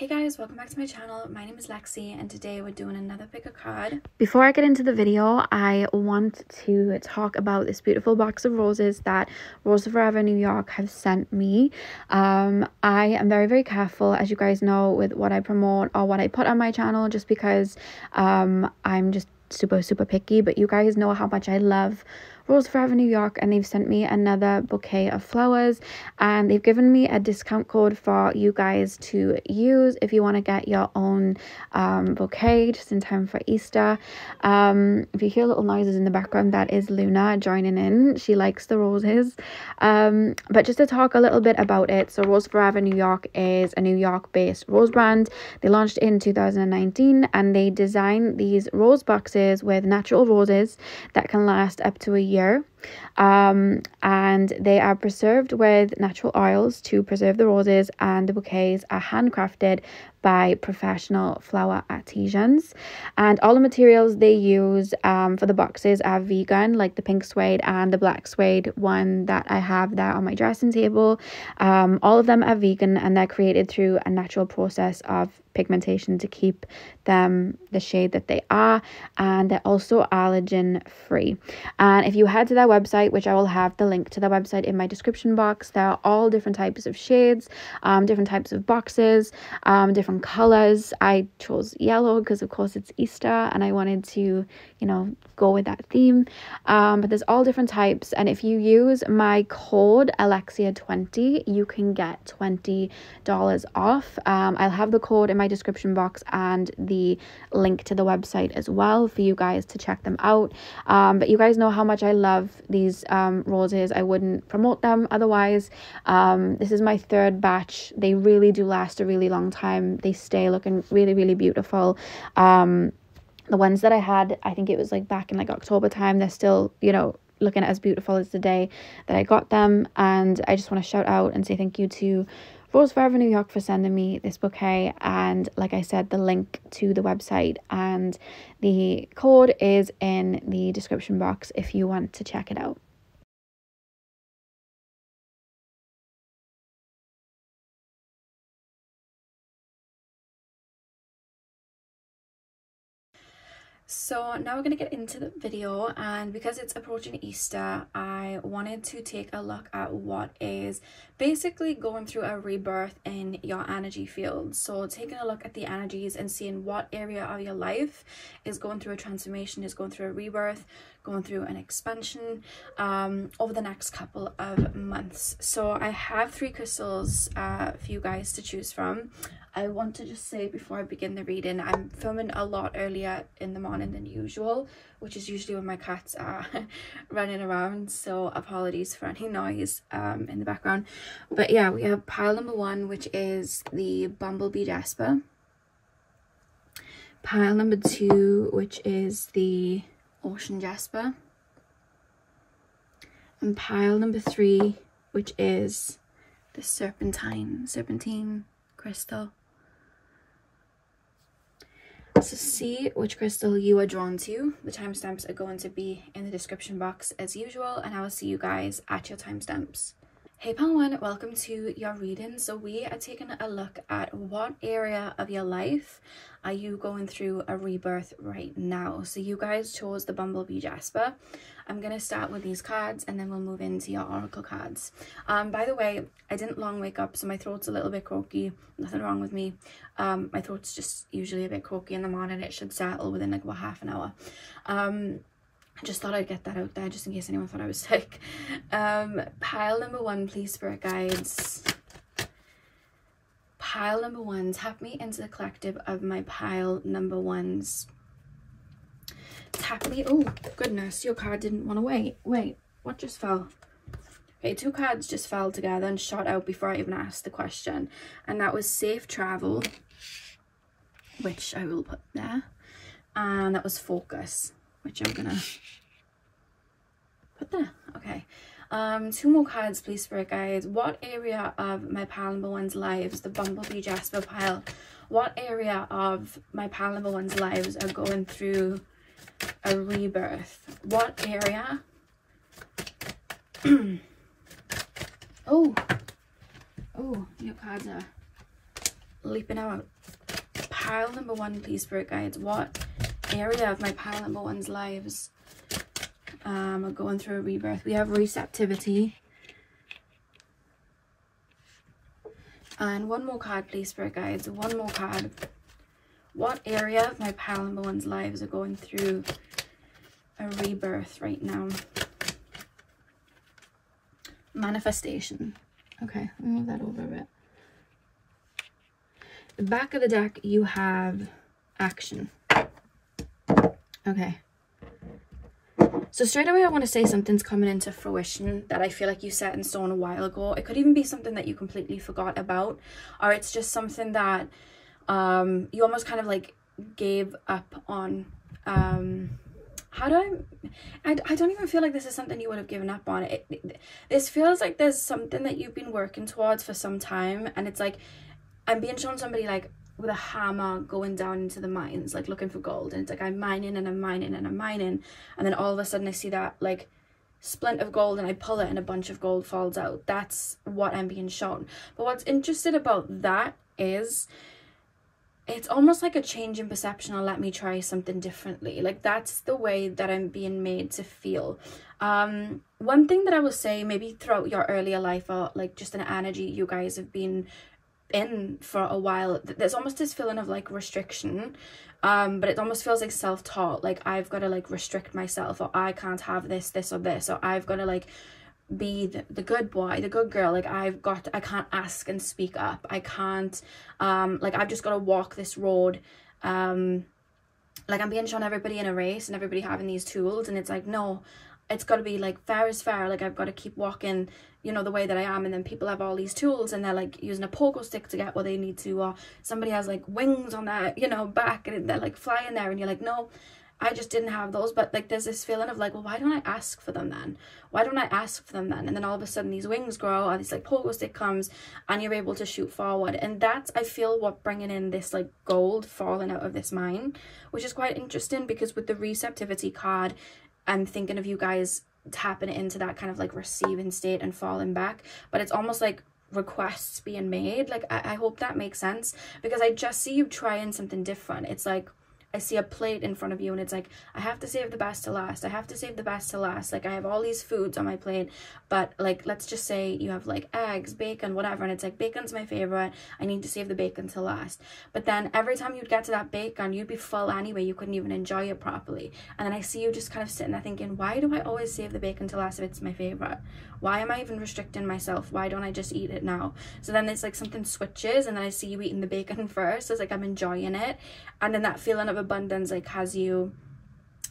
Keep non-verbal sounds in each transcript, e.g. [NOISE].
Hey guys, welcome back to my channel. My name is Lexi and today we're doing another pick a card. Before I get into the video, I want to talk about this beautiful box of roses that Rose Forever New York have sent me. Um, I am very, very careful, as you guys know, with what I promote or what I put on my channel just because um, I'm just super, super picky. But you guys know how much I love Rose Forever New York and they've sent me another bouquet of flowers and they've given me a discount code for you guys to use if you want to get your own um, bouquet just in time for Easter. Um, if you hear little noises in the background, that is Luna joining in. She likes the roses. Um, but just to talk a little bit about it, so Rose Forever New York is a New York based rose brand. They launched in 2019 and they designed these rose boxes with natural roses that can last up to a year year um, and they are preserved with natural oils to preserve the roses and the bouquets are handcrafted by professional flower artisans. And all the materials they use um, for the boxes are vegan like the pink suede and the black suede one that I have there on my dressing table. Um, all of them are vegan and they're created through a natural process of pigmentation to keep them the shade that they are and they're also allergen free and if you head to their website which i will have the link to the website in my description box. There are all different types of shades um, different types of boxes um, different colors. I chose yellow because of course it's easter and i wanted to you know go with that theme. Um, but there's all different types. And if you use my code alexia 20 you can get 20 dollars off. Um, i'll have the code in my description box and the link to the website as well for you guys to check them out. Um, but you guys know how much I love these um, roses. I wouldn't promote them otherwise. Um, this is my third batch. They really do last a really long time. They stay looking really, really beautiful. Um, the ones that I had, I think it was like back in like October time, they're still, you know, looking as beautiful as the day that I got them. And I just want to shout out and say thank you to Rose Forever New York for sending me this bouquet and like I said the link to the website and the code is in the description box if you want to check it out. So now we're going to get into the video and because it's approaching Easter, I wanted to take a look at what is basically going through a rebirth in your energy field. So taking a look at the energies and seeing what area of your life is going through a transformation, is going through a rebirth, going through an expansion um, over the next couple of months. So I have three crystals uh, for you guys to choose from. I want to just say before I begin the reading, I'm filming a lot earlier in the morning than usual, which is usually when my cats are [LAUGHS] running around. So apologies for any noise um, in the background. But yeah, we have pile number one, which is the Bumblebee Jasper. Pile number two, which is the Ocean Jasper. And pile number three, which is the Serpentine, Serpentine crystal. So see which crystal you are drawn to. The timestamps are going to be in the description box as usual and I will see you guys at your timestamps. Hey One, welcome to your reading. So we are taking a look at what area of your life are you going through a rebirth right now. So you guys chose the Bumblebee Jasper. I'm going to start with these cards and then we'll move into your oracle cards. Um, by the way, I didn't long wake up so my throat's a little bit croaky. Nothing wrong with me. Um, my throat's just usually a bit croaky in the morning. It should settle within like about half an hour. Um, Just thought I'd get that out there just in case anyone thought I was [LAUGHS] sick. Um, pile number one, please, spirit guides. Pile number one, tap me into the collective of my pile number ones. Tap me. Oh, goodness, your card didn't want to wait. Wait, what just fell? Okay, two cards just fell together and shot out before I even asked the question. And that was safe travel, which I will put there. And that was focus which I'm gonna put there. Okay. Um, two more cards, please, Spirit Guides. What area of my pile number one's lives, the Bumblebee Jasper pile, what area of my pile number one's lives are going through a rebirth? What area? [CLEARS THROAT] oh, oh, your cards are leaping out. Pile number one, please, Spirit Guides. What area of my pile number one's lives um, are going through a rebirth? We have receptivity. And one more card, please, Spirit Guides. One more card. What area of my pile number one's lives are going through a rebirth right now? Manifestation. Okay, move that over a bit. The back of the deck, you have action. Okay. So straight away, I want to say something's coming into fruition that I feel like you set in stone a while ago. It could even be something that you completely forgot about, or it's just something that um, you almost kind of like gave up on. Um, how do I, I, I don't even feel like this is something you would have given up on. It, it, this feels like there's something that you've been working towards for some time, and it's like I'm being shown somebody like with a hammer going down into the mines, like looking for gold, and it's like I'm mining and I'm mining and I'm mining, and then all of a sudden I see that like splint of gold and I pull it and a bunch of gold falls out. That's what I'm being shown. But what's interesting about that is it's almost like a change in perception or let me try something differently like that's the way that i'm being made to feel um one thing that i will say maybe throughout your earlier life or like just an energy you guys have been in for a while there's almost this feeling of like restriction um but it almost feels like self-taught like i've got to like restrict myself or i can't have this this or this or i've got to like be the, the good boy the good girl like i've got i can't ask and speak up i can't um like i've just got to walk this road um like i'm being shown everybody in a race and everybody having these tools and it's like no it's got to be like fair is fair like i've got to keep walking you know the way that i am and then people have all these tools and they're like using a pogo stick to get what they need to or somebody has like wings on their you know back and they're like flying there and you're like no I just didn't have those. But like there's this feeling of like, well, why don't I ask for them then? Why don't I ask for them then? And then all of a sudden these wings grow or this like pogo stick comes and you're able to shoot forward. And that's, I feel, what bringing in this like gold falling out of this mine, which is quite interesting because with the receptivity card, I'm thinking of you guys tapping into that kind of like receiving state and falling back. But it's almost like requests being made. Like I, I hope that makes sense because I just see you trying something different. It's like I see a plate in front of you and it's like, I have to save the best to last. I have to save the best to last. Like I have all these foods on my plate, but like, let's just say you have like eggs, bacon, whatever. And it's like, bacon's my favorite. I need to save the bacon to last. But then every time you'd get to that bacon, you'd be full anyway. You couldn't even enjoy it properly. And then I see you just kind of sitting there thinking, why do I always save the bacon to last if it's my favorite? Why am I even restricting myself? Why don't I just eat it now? So then it's like something switches and then I see you eating the bacon [LAUGHS] first. It's like I'm enjoying it. And then that feeling of abundance like has you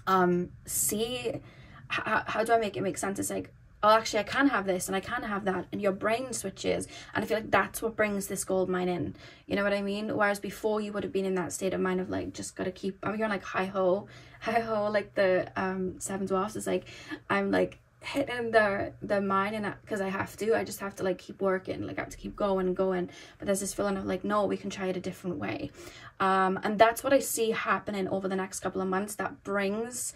um see how, how do I make it make sense? It's like, oh, actually, I can have this and I can have that. And your brain switches. And I feel like that's what brings this gold mine in. You know what I mean? Whereas before you would have been in that state of mind of like, just got to keep, I'm hearing like hi ho, [LAUGHS] hi ho, like the um Seven Dwarfs is like, I'm like, hitting the the mind and because I have to I just have to like keep working like I have to keep going and going. But there's this feeling of like no we can try it a different way. Um and that's what I see happening over the next couple of months that brings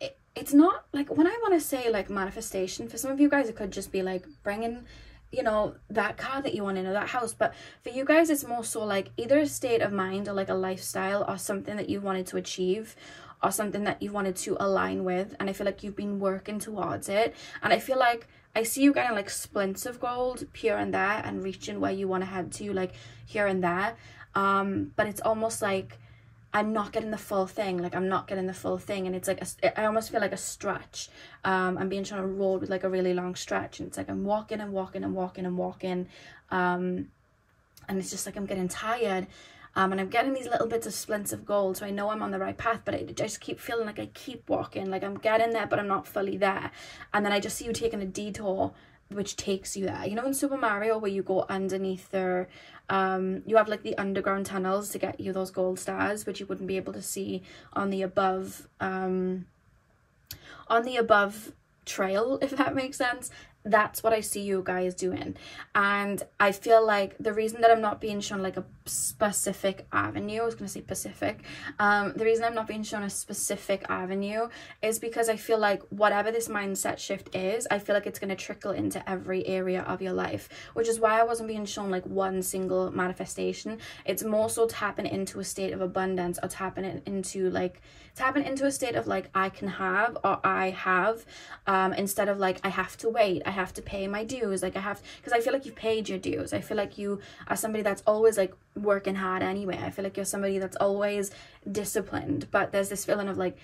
it, it's not like when I want to say like manifestation for some of you guys it could just be like bringing you know that car that you want in or that house. But for you guys it's more so like either a state of mind or like a lifestyle or something that you wanted to achieve or something that you wanted to align with and I feel like you've been working towards it. And I feel like I see you getting like splints of gold here and there and reaching where you want to head to like here and there. Um but it's almost like I'm not getting the full thing like I'm not getting the full thing. And it's like a, I almost feel like a stretch. Um I'm being trying to roll with like a really long stretch. And it's like I'm walking and walking and walking and walking. Um and it's just like I'm getting tired um, and I'm getting these little bits of splints of gold so I know I'm on the right path but I just keep feeling like I keep walking like I'm getting there but I'm not fully there. And then I just see you taking a detour which takes you there. You know in Super Mario where you go underneath there um you have like the underground tunnels to get you those gold stars which you wouldn't be able to see on the above um on the above trail [LAUGHS] if that makes sense that's what I see you guys doing. And I feel like the reason that I'm not being shown like a specific avenue, I was gonna say Pacific, um, the reason I'm not being shown a specific avenue is because I feel like whatever this mindset shift is, I feel like it's gonna trickle into every area of your life, which is why I wasn't being shown like one single manifestation. It's more so tapping into a state of abundance or tapping into like tapping into a state of like I can have or I have um instead of like I have to wait I have to pay my dues like I have because I feel like you've paid your dues. I feel like you are somebody that's always like working hard anyway. I feel like you're somebody that's always disciplined. But there's this feeling of like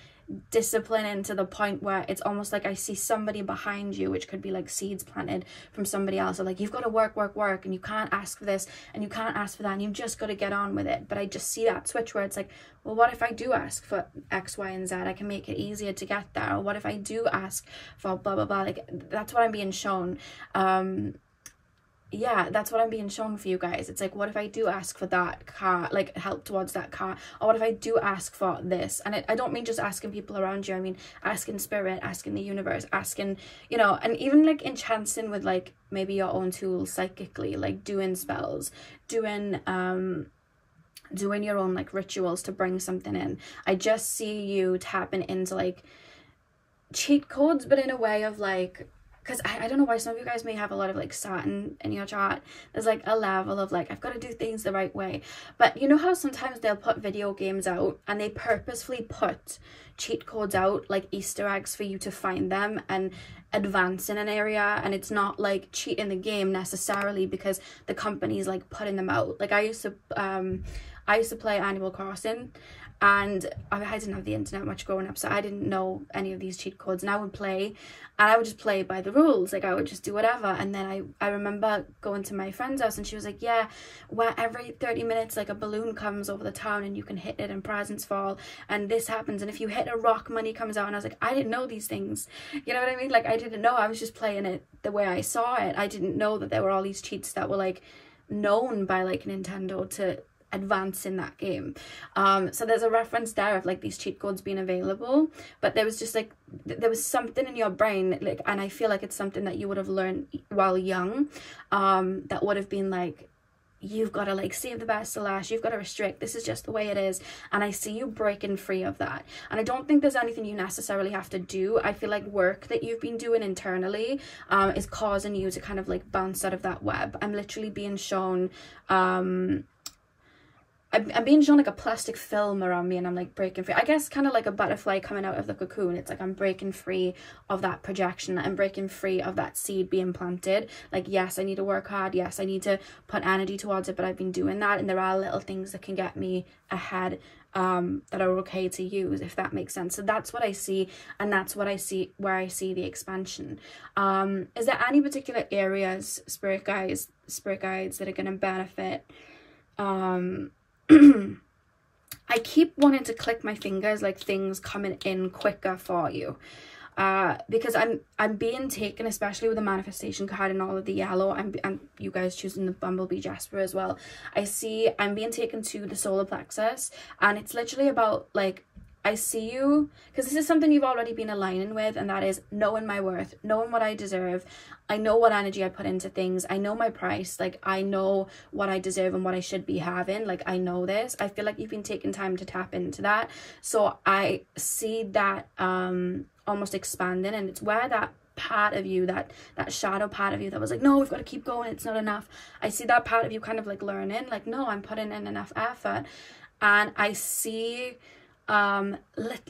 discipline into the point where it's almost like I see somebody behind you, which could be like seeds planted from somebody else. Or like you've got to work, work, work, and you can't ask for this and you can't ask for that, and you've just got to get on with it. But I just see that switch where it's like, well, what if I do ask for X, Y, and Z? I can make it easier to get there. Or what if I do ask for blah blah blah? Like that's what I'm being shown. Um yeah, that's what I'm being shown for you guys. It's like, what if I do ask for that car, like help towards that car? Or what if I do ask for this? And it, I don't mean just asking people around you. I mean, asking spirit, asking the universe, asking, you know, and even like enchanting with like maybe your own tools psychically, like doing spells, doing, um, doing your own like rituals to bring something in. I just see you tapping into like cheat codes, but in a way of like, because I, I don't know why some of you guys may have a lot of like Saturn in your chart. There's like a level of like, I've got to do things the right way. But you know how sometimes they'll put video games out and they purposefully put cheat codes out like Easter eggs for you to find them and advance in an area and it's not like cheating the game necessarily because the company's like putting them out. Like I used to um I used to play Animal Crossing and I didn't have the internet much growing up so I didn't know any of these cheat codes. And I would play and I would just play by the rules. Like I would just do whatever. And then I I remember going to my friend's house and she was like yeah where every 30 minutes like a balloon comes over the town and you can hit it and presents fall and this happens. And if you hit a rock money comes out. And I was like I didn't know these things. You know what I mean? Like I didn't know. I was just playing it the way I saw it. I didn't know that there were all these cheats that were like known by like Nintendo to advance in that game. Um so there's a reference there of like these cheat codes being available but there was just like th- there was something in your brain like and i feel like it's something that you would have learned while young um that would have been like you've got to like save the best to last you've got to restrict this is just the way it is and i see you breaking free of that. And i don't think there's anything you necessarily have to do. I feel like work that you've been doing internally um is causing you to kind of like bounce out of that web. I'm literally being shown um I'm, I'm being shown like a plastic film around me and I'm like breaking free. I guess kind of like a butterfly coming out of the cocoon. It's like I'm breaking free of that projection. I'm breaking free of that seed being planted. Like, yes, I need to work hard. Yes, I need to put energy towards it, but I've been doing that. And there are little things that can get me ahead um, that are okay to use, if that makes sense. So that's what I see. And that's what I see where I see the expansion. Um, is there any particular areas, spirit guides, spirit guides that are going to benefit? Um, [CLEARS THROAT] I keep wanting to click my fingers like things coming in quicker for you. Uh, because I'm I'm being taken, especially with the manifestation card and all of the yellow. I'm and you guys choosing the bumblebee jasper as well. I see I'm being taken to the solar plexus, and it's literally about like I see you because this is something you've already been aligning with, and that is knowing my worth, knowing what I deserve. I know what energy I put into things. I know my price. Like, I know what I deserve and what I should be having. Like, I know this. I feel like you've been taking time to tap into that. So, I see that um almost expanding, and it's where that part of you that that shadow part of you that was like no we've got to keep going it's not enough i see that part of you kind of like learning like no i'm putting in enough effort and i see um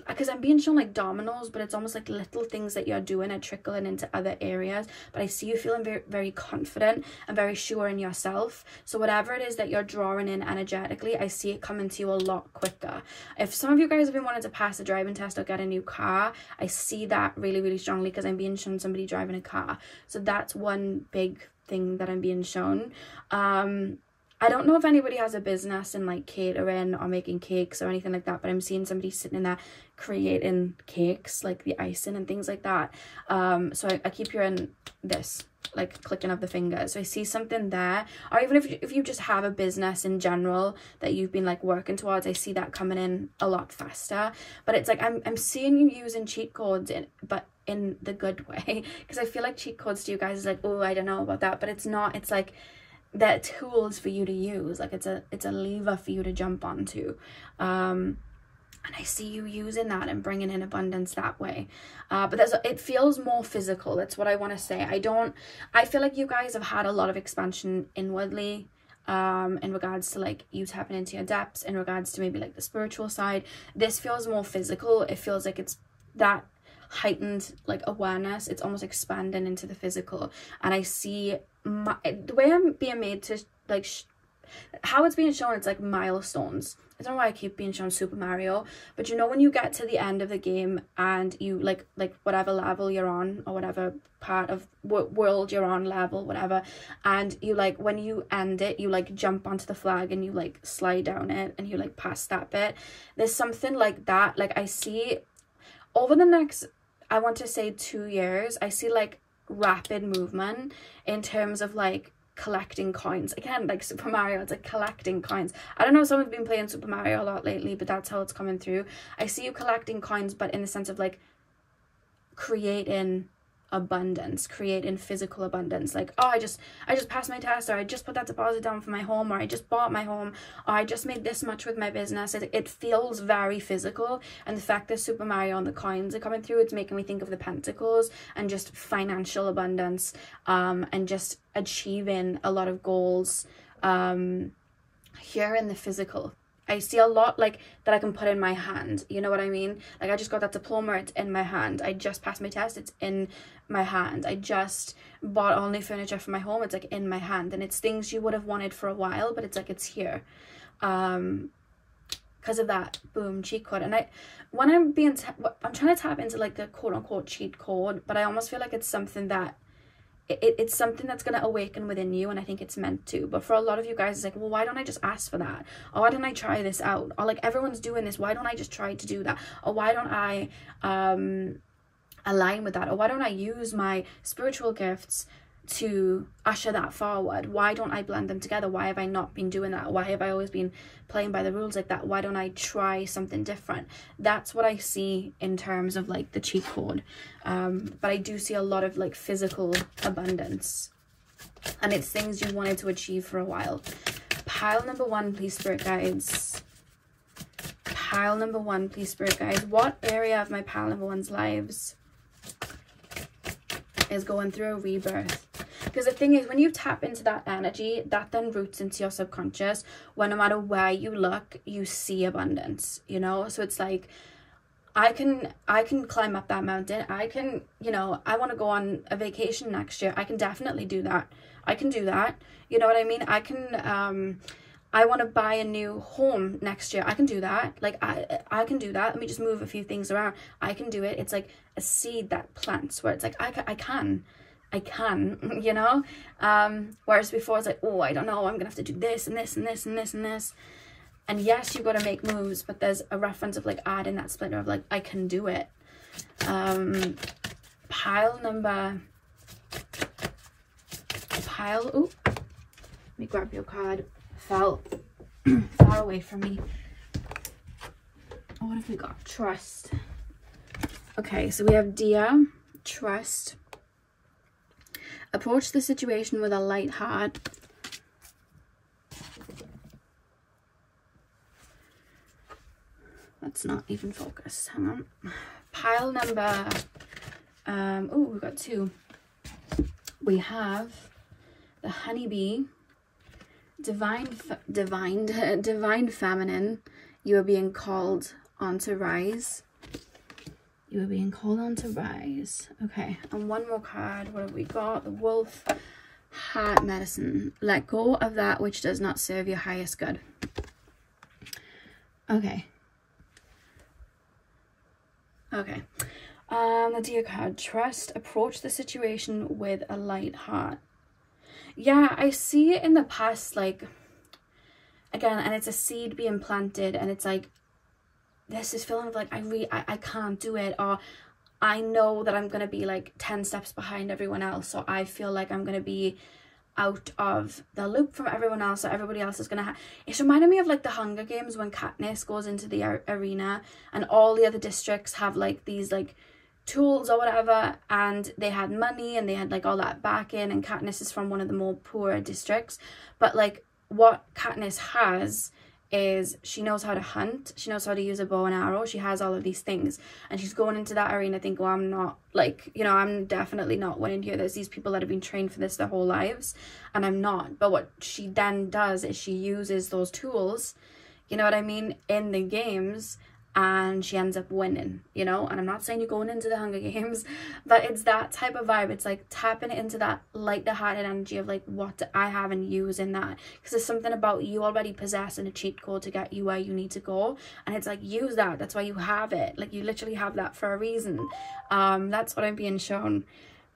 because i'm being shown like dominoes but it's almost like little things that you're doing are trickling into other areas but i see you feeling very very confident and very sure in yourself. So whatever it is that you're drawing in energetically i see it coming to you a lot quicker. If some of you guys have been wanting to pass a driving test or get a new car i see that really really strongly because i'm being shown somebody driving a car. So that's one big thing that i'm being shown. Um I don't know if anybody has a business in like catering or making cakes or anything like that, but I'm seeing somebody sitting in there creating cakes, like the icing and things like that. Um, so I, I keep hearing this, like clicking of the fingers. So I see something there, or even if you, if you just have a business in general that you've been like working towards, I see that coming in a lot faster. But it's like I'm I'm seeing you using cheat codes, in, but in the good [LAUGHS] way because I feel like cheat codes to you guys is like oh I don't know about that but it's not it's like that tools for you to use like it's a it's a lever for you to jump onto um and I see you using that and bringing in abundance that way. Uh, but there's it feels more physical. That's what I want to say. I don't. I feel like you guys have had a lot of expansion inwardly um in regards to like you tapping into your depths in regards to maybe like the spiritual side this feels more physical it feels like it's that heightened like awareness it's almost expanding into the physical and i see my, the way i'm being made to like how it's being shown it's like milestones I don't know why I keep being shown Super Mario, but you know when you get to the end of the game and you like like whatever level you're on or whatever part of w- world you're on level whatever, and you like when you end it you like jump onto the flag and you like slide down it and you like pass that bit. There's something like that. Like I see over the next I want to say two years I see like rapid movement in terms of like collecting coins. Again, like Super Mario, it's like collecting coins. I don't know, someone's been playing Super Mario a lot lately, but that's how it's coming through. I see you collecting coins, but in the sense of like creating abundance create in physical abundance. Like oh i just i just passed my test or i just put that deposit down for my home or i just bought my home or i just made this much with my business. It, it feels very physical and the fact that super mario and the coins are coming through it's making me think of the pentacles and just financial abundance um and just achieving a lot of goals um here in the physical I see a lot like that I can put in my hand. You know what I mean? Like I just got that diploma, it's in my hand. I just passed my test, it's in my hand. I just bought all new furniture for my home, it's like in my hand. And it's things you would have wanted for a while, but it's like it's here. Um because of that boom cheat code and i when i'm being i'm trying to tap into like the quote unquote cheat code but i almost feel like it's something that it, it's something that's going to awaken within you and i think it's meant to. But for a lot of you guys it's like well why don't i just ask for that? Or why don't i try this out? Or like everyone's doing this. Why don't i just try to do that? Or why don't i um align with that? Or why don't i use my spiritual gifts to usher that forward? Why don't i blend them together? Why have i not been doing that? Why have i always been playing by the rules like that? Why don't i try something different? That's what i see in terms of like the cheat code. Um but i do see a lot of like physical abundance. And it's things you wanted to achieve for a while. Pile number one please spirit guides. Pile number one please spirit guides. What area of my pile number one's lives is going through a rebirth because the thing is, when you tap into that energy, that then roots into your subconscious, where no matter where you look, you see abundance, you know? So it's like, I can I can climb up that mountain. I can, you know, I want to go on a vacation next year. I can definitely do that. I can do that. You know what I mean? I can um I want to buy a new home next year. I can do that. Like I I can do that. Let me just move a few things around. I can do it. It's like a seed that plants where it's like I, I can. I can, [LAUGHS] you know? Um, whereas before it's like, oh, I don't know, I'm gonna have to do this and this and this and this and this. And yes, you've got to make moves, but there's a reference of like adding that splinter of like, I can do it. Um, pile number, pile, oh, let me grab your card, fell [CLEARS THROAT] far away from me. What have we got? Trust. Okay, so we have Deer, Trust, Approach the situation with a light heart. Let's not even focus. Hang on. Pile number, um, oh, we've got two. We have the honeybee, divine, divine, [LAUGHS] divine feminine. You are being called on to rise. You are being called on to rise. Okay, and one more card. What have we got? The wolf. Heart medicine. Let go of that which does not serve your highest good. Okay. Okay. Um, the deer card. Trust. Approach the situation with a light heart. Yeah, I see it in the past, like, again, and it's a seed being planted, and it's like, this is feeling like I re I, I can't do it or I know that I'm gonna be like 10 steps behind everyone else so I feel like I'm gonna be out of the loop from everyone else so everybody else is gonna it's reminding me of like the Hunger Games when Katniss goes into the ar arena and all the other districts have like these like tools or whatever and they had money and they had like all that back in and Katniss is from one of the more poorer districts. But like what Katniss has is she knows how to hunt she knows how to use a bow and arrow she has all of these things and she's going into that arena thinking well i'm not like you know i'm definitely not winning here. There's these people that have been trained for this their whole lives and i'm not. But what she then does is she uses those tools you know what i mean in the games and she ends up winning, you know? And I'm not saying you're going into the Hunger Games, [LAUGHS] but it's that type of vibe. It's like tapping into that light-hearted energy of like, what do I have and use in that? Because there's something about you already possessing a cheat code to get you where you need to go. And it's like, use that. That's why you have it. Like, you literally have that for a reason. Um, That's what I'm being shown.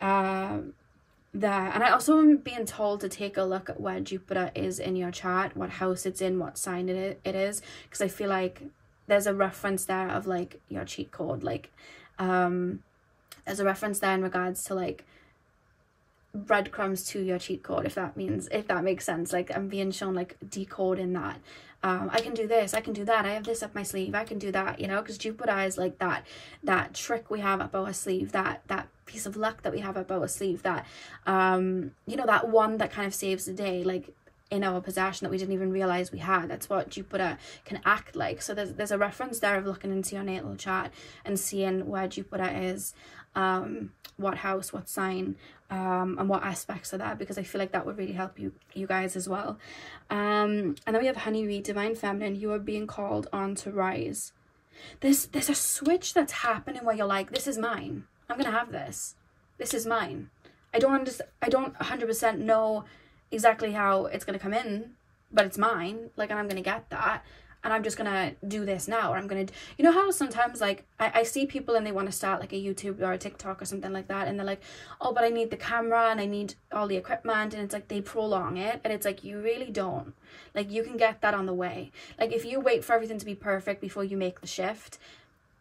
Uh, there and i also am being told to take a look at where jupiter is in your chart what house it's in what sign it is because i feel like there's a reference there of like your cheat code like um there's a reference there in regards to like breadcrumbs to your cheat code if that means if that makes sense. Like i'm being shown like decoding that. Um i can do this i can do that i have this up my sleeve i can do that you know because jupiter is like that that trick we have up our sleeve that that piece of luck that we have up our sleeve that um you know that one that kind of saves the day. Like in our possession that we didn't even realize we had. That's what Jupiter can act like. So there's there's a reference there of looking into your natal chart and seeing where Jupiter is, um, what house, what sign, um, and what aspects of that because I feel like that would really help you you guys as well. Um, and then we have Honeybee, Divine Feminine. You are being called on to rise. There's there's a switch that's happening where you're like, this is mine. I'm gonna have this. This is mine. I don't understand. I don't 100% know exactly how it's going to come in, but it's mine. Like, and I'm going to get that. And I'm just going to do this now. Or I'm going to, you know, how sometimes, like, I, I see people and they want to start like a YouTube or a TikTok or something like that. And they're like, oh, but I need the camera and I need all the equipment. And it's like they prolong it. And it's like, you really don't. Like, you can get that on the way. Like, if you wait for everything to be perfect before you make the shift,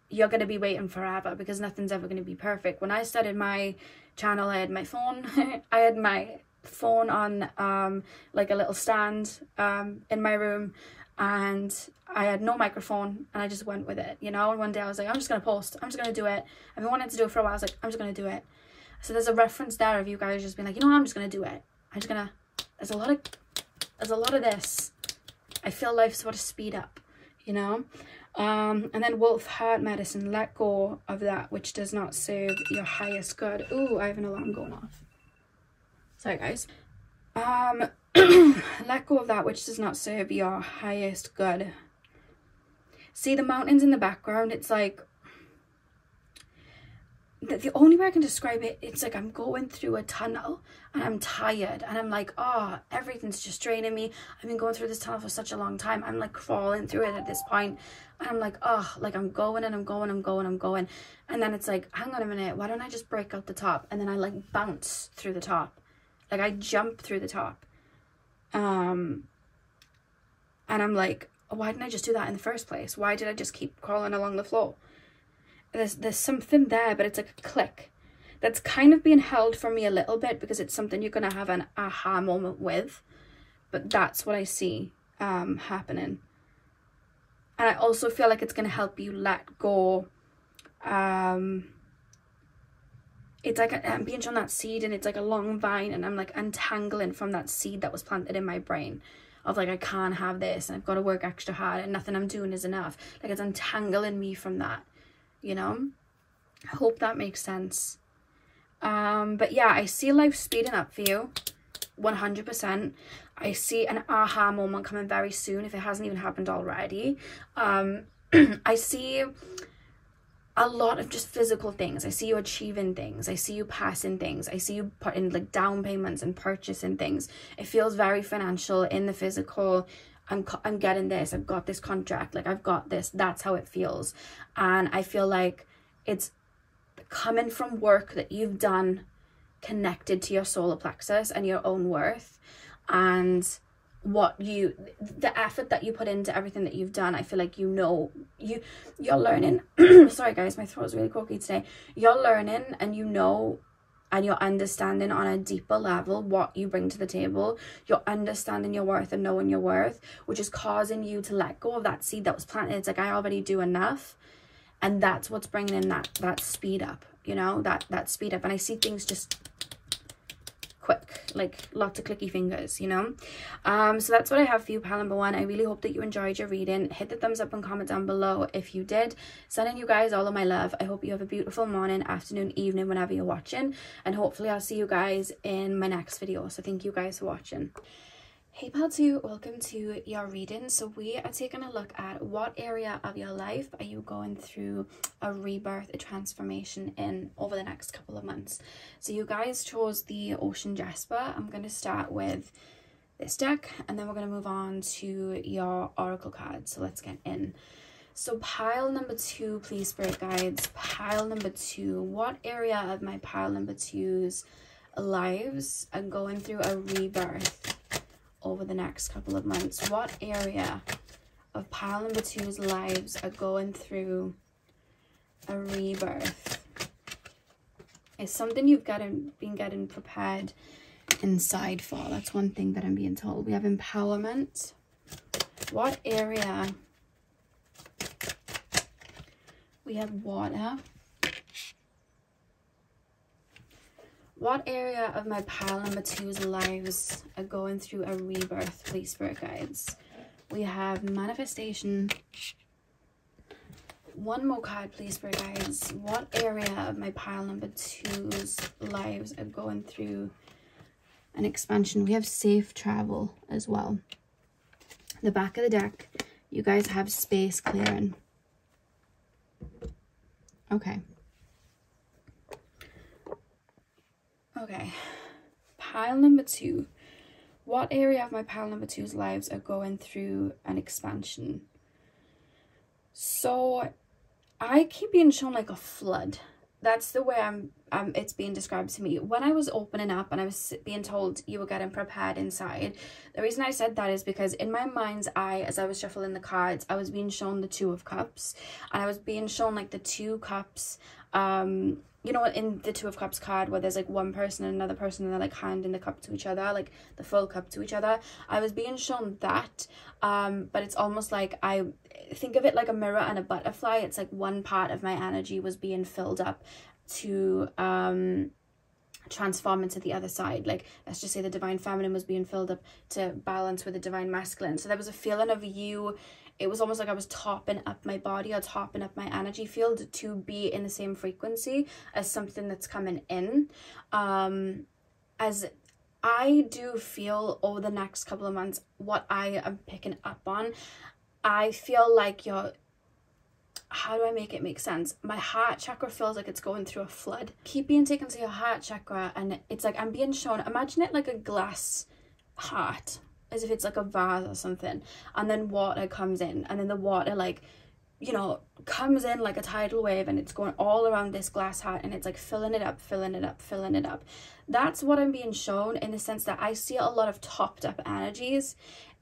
you're going to be waiting forever because nothing's ever going to be perfect. When I started my channel, I had my phone, [LAUGHS] I had my phone on um, like a little stand um, in my room and I had no microphone and I just went with it, you know. And one day I was like, I'm just gonna post, I'm just gonna do it. I've been wanting to do it for a while. I was like, I'm just gonna do it. So there's a reference there of you guys just being like, you know, I'm just gonna do it. I'm just gonna. There's a lot of, there's a lot of this. I feel life sort of speed up, you know. Um, and then wolf heart medicine. Let go of that which does not serve your highest good. Ooh, I have an alarm going off. Sorry, guys. Um, [CLEARS THROAT] let go of that which does not serve your highest good. See the mountains in the background? It's like the, the only way I can describe it, it's like I'm going through a tunnel and I'm tired and I'm like, oh, everything's just draining me. I've been going through this tunnel for such a long time. I'm like crawling through it at this point and I'm like, oh, like I'm going and I'm going, I'm going, I'm going. And then it's like, hang on a minute, why don't I just break out the top? And then I like bounce through the top like I jump through the top. Um and I'm like, why didn't I just do that in the first place? Why did I just keep crawling along the floor? There's there's something there, but it's like a click that's kind of being held for me a little bit because it's something you're gonna have an aha moment with. But that's what I see um happening. And I also feel like it's gonna help you let go um it's like I'm being shown that seed and it's like a long vine and I'm like untangling from that seed that was planted in my brain of like I can't have this and I've got to work extra hard and nothing I'm doing is enough. Like it's untangling me from that, you know? I hope that makes sense. Um, but yeah, I see life speeding up for you. 100%. I see an aha moment coming very soon if it hasn't even happened already. Um, [CLEARS THROAT] I see a lot of just physical things. I see you achieving things. I see you passing things. I see you putting like down payments and purchasing things. It feels very financial in the physical. I'm I'm getting this. I've got this contract. Like I've got this. That's how it feels. And I feel like it's coming from work that you've done connected to your solar plexus and your own worth and what you the effort that you put into everything that you've done i feel like you know you you're learning. [CLEARS THROAT] Sorry guys my throat is really croaky today. You're learning and you know and you're understanding on a deeper level what you bring to the table. You're understanding your worth and knowing your worth which is causing you to let go of that seed that was planted. It's like i already do enough. And that's what's bringing in that that speed up you know that that speed up. And i see things just quick like lots of clicky fingers you know? Um so that's what i have for you pal number one. I really hope that you enjoyed your reading. Hit the thumbs up and comment down below if you did. Sending you guys all of my love. I hope you have a beautiful morning afternoon evening whenever you're watching. And hopefully i'll see you guys in my next video. So thank you guys for watching Hey pal 2, welcome to your reading. So we are taking a look at what area of your life are you going through a rebirth, a transformation in over the next couple of months. So you guys chose the Ocean Jasper. I'm going to start with this deck and then we're going to move on to your Oracle card. So let's get in. So pile number two, please spirit guides. Pile number two, what area of my pile number two's lives are going through a rebirth? Over the next couple of months? What area of pile number two's lives are going through a rebirth? Is something you've gotten been getting prepared inside for. That's one thing that I'm being told. We have empowerment. What area? We have water. What area of my pile number two's lives are going through a rebirth, please, spirit guides? We have manifestation. One more card, please, spirit guides. What area of my pile number two's lives are going through an expansion? We have safe travel as well. The back of the deck, you guys have space clearing. Okay. Okay, pile number two. What area of my pile number two's lives are going through an expansion? So I keep being shown like a flood. That's the way I'm, um, it's being described to me. When I was opening up and I was being told you were getting prepared inside, the reason I said that is because in my mind's eye, as I was shuffling the cards, I was being shown the two of cups and I was being shown like the two cups um you know in the two of cups card where there's like one person and another person and they're like handing the cup to each other like the full cup to each other i was being shown that um but it's almost like i think of it like a mirror and a butterfly. It's like one part of my energy was being filled up to um transform into the other side. Like let's just say the divine feminine was being filled up to balance with the divine masculine. So there was a feeling of you it was almost like I was topping up my body or topping up my energy field to be in the same frequency as something that's coming in. Um, as I do feel over the next couple of months, what I am picking up on, I feel like you're how do I make it make sense? My heart chakra feels like it's going through a flood. Keep being taken to your heart chakra and it's like I'm being shown, imagine it like a glass heart as if it's like a vase or something and then water comes in and then the water like you know comes in like a tidal wave and it's going all around this glass heart and it's like filling it up filling it up filling it up. That's what i'm being shown in the sense that i see a lot of topped up energies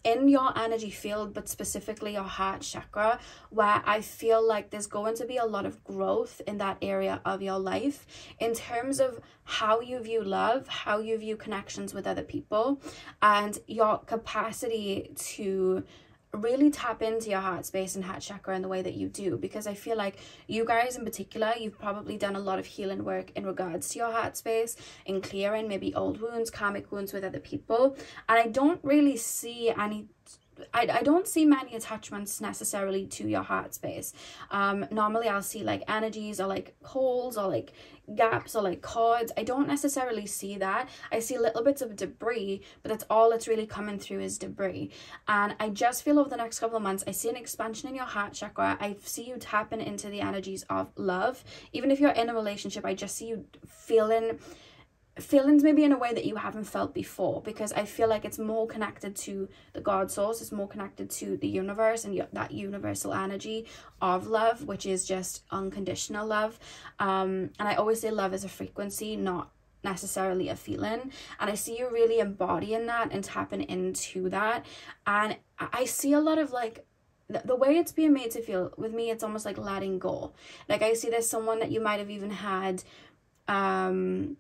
in your energy field, but specifically your heart chakra, where I feel like there's going to be a lot of growth in that area of your life in terms of how you view love, how you view connections with other people, and your capacity to really tap into your heart space and heart chakra in the way that you do because I feel like you guys in particular you've probably done a lot of healing work in regards to your heart space in clearing maybe old wounds karmic wounds with other people. And I don't really see any I, I don't see many attachments necessarily to your heart space. Um, normally I'll see like energies or like holes or like gaps or like cords. I don't necessarily see that. I see little bits of debris, but that's all that's really coming through is debris. And I just feel over the next couple of months, I see an expansion in your heart chakra. I see you tapping into the energies of love. Even if you're in a relationship, I just see you feeling feelings maybe in a way that you haven't felt before because I feel like it's more connected to the God source, it's more connected to the universe and that universal energy of love, which is just unconditional love. Um, and I always say love is a frequency, not necessarily a feeling. And I see you really embodying that and tapping into that. And I see a lot of like the way it's being made to feel with me it's almost like letting go like i see there's someone that you might have even had um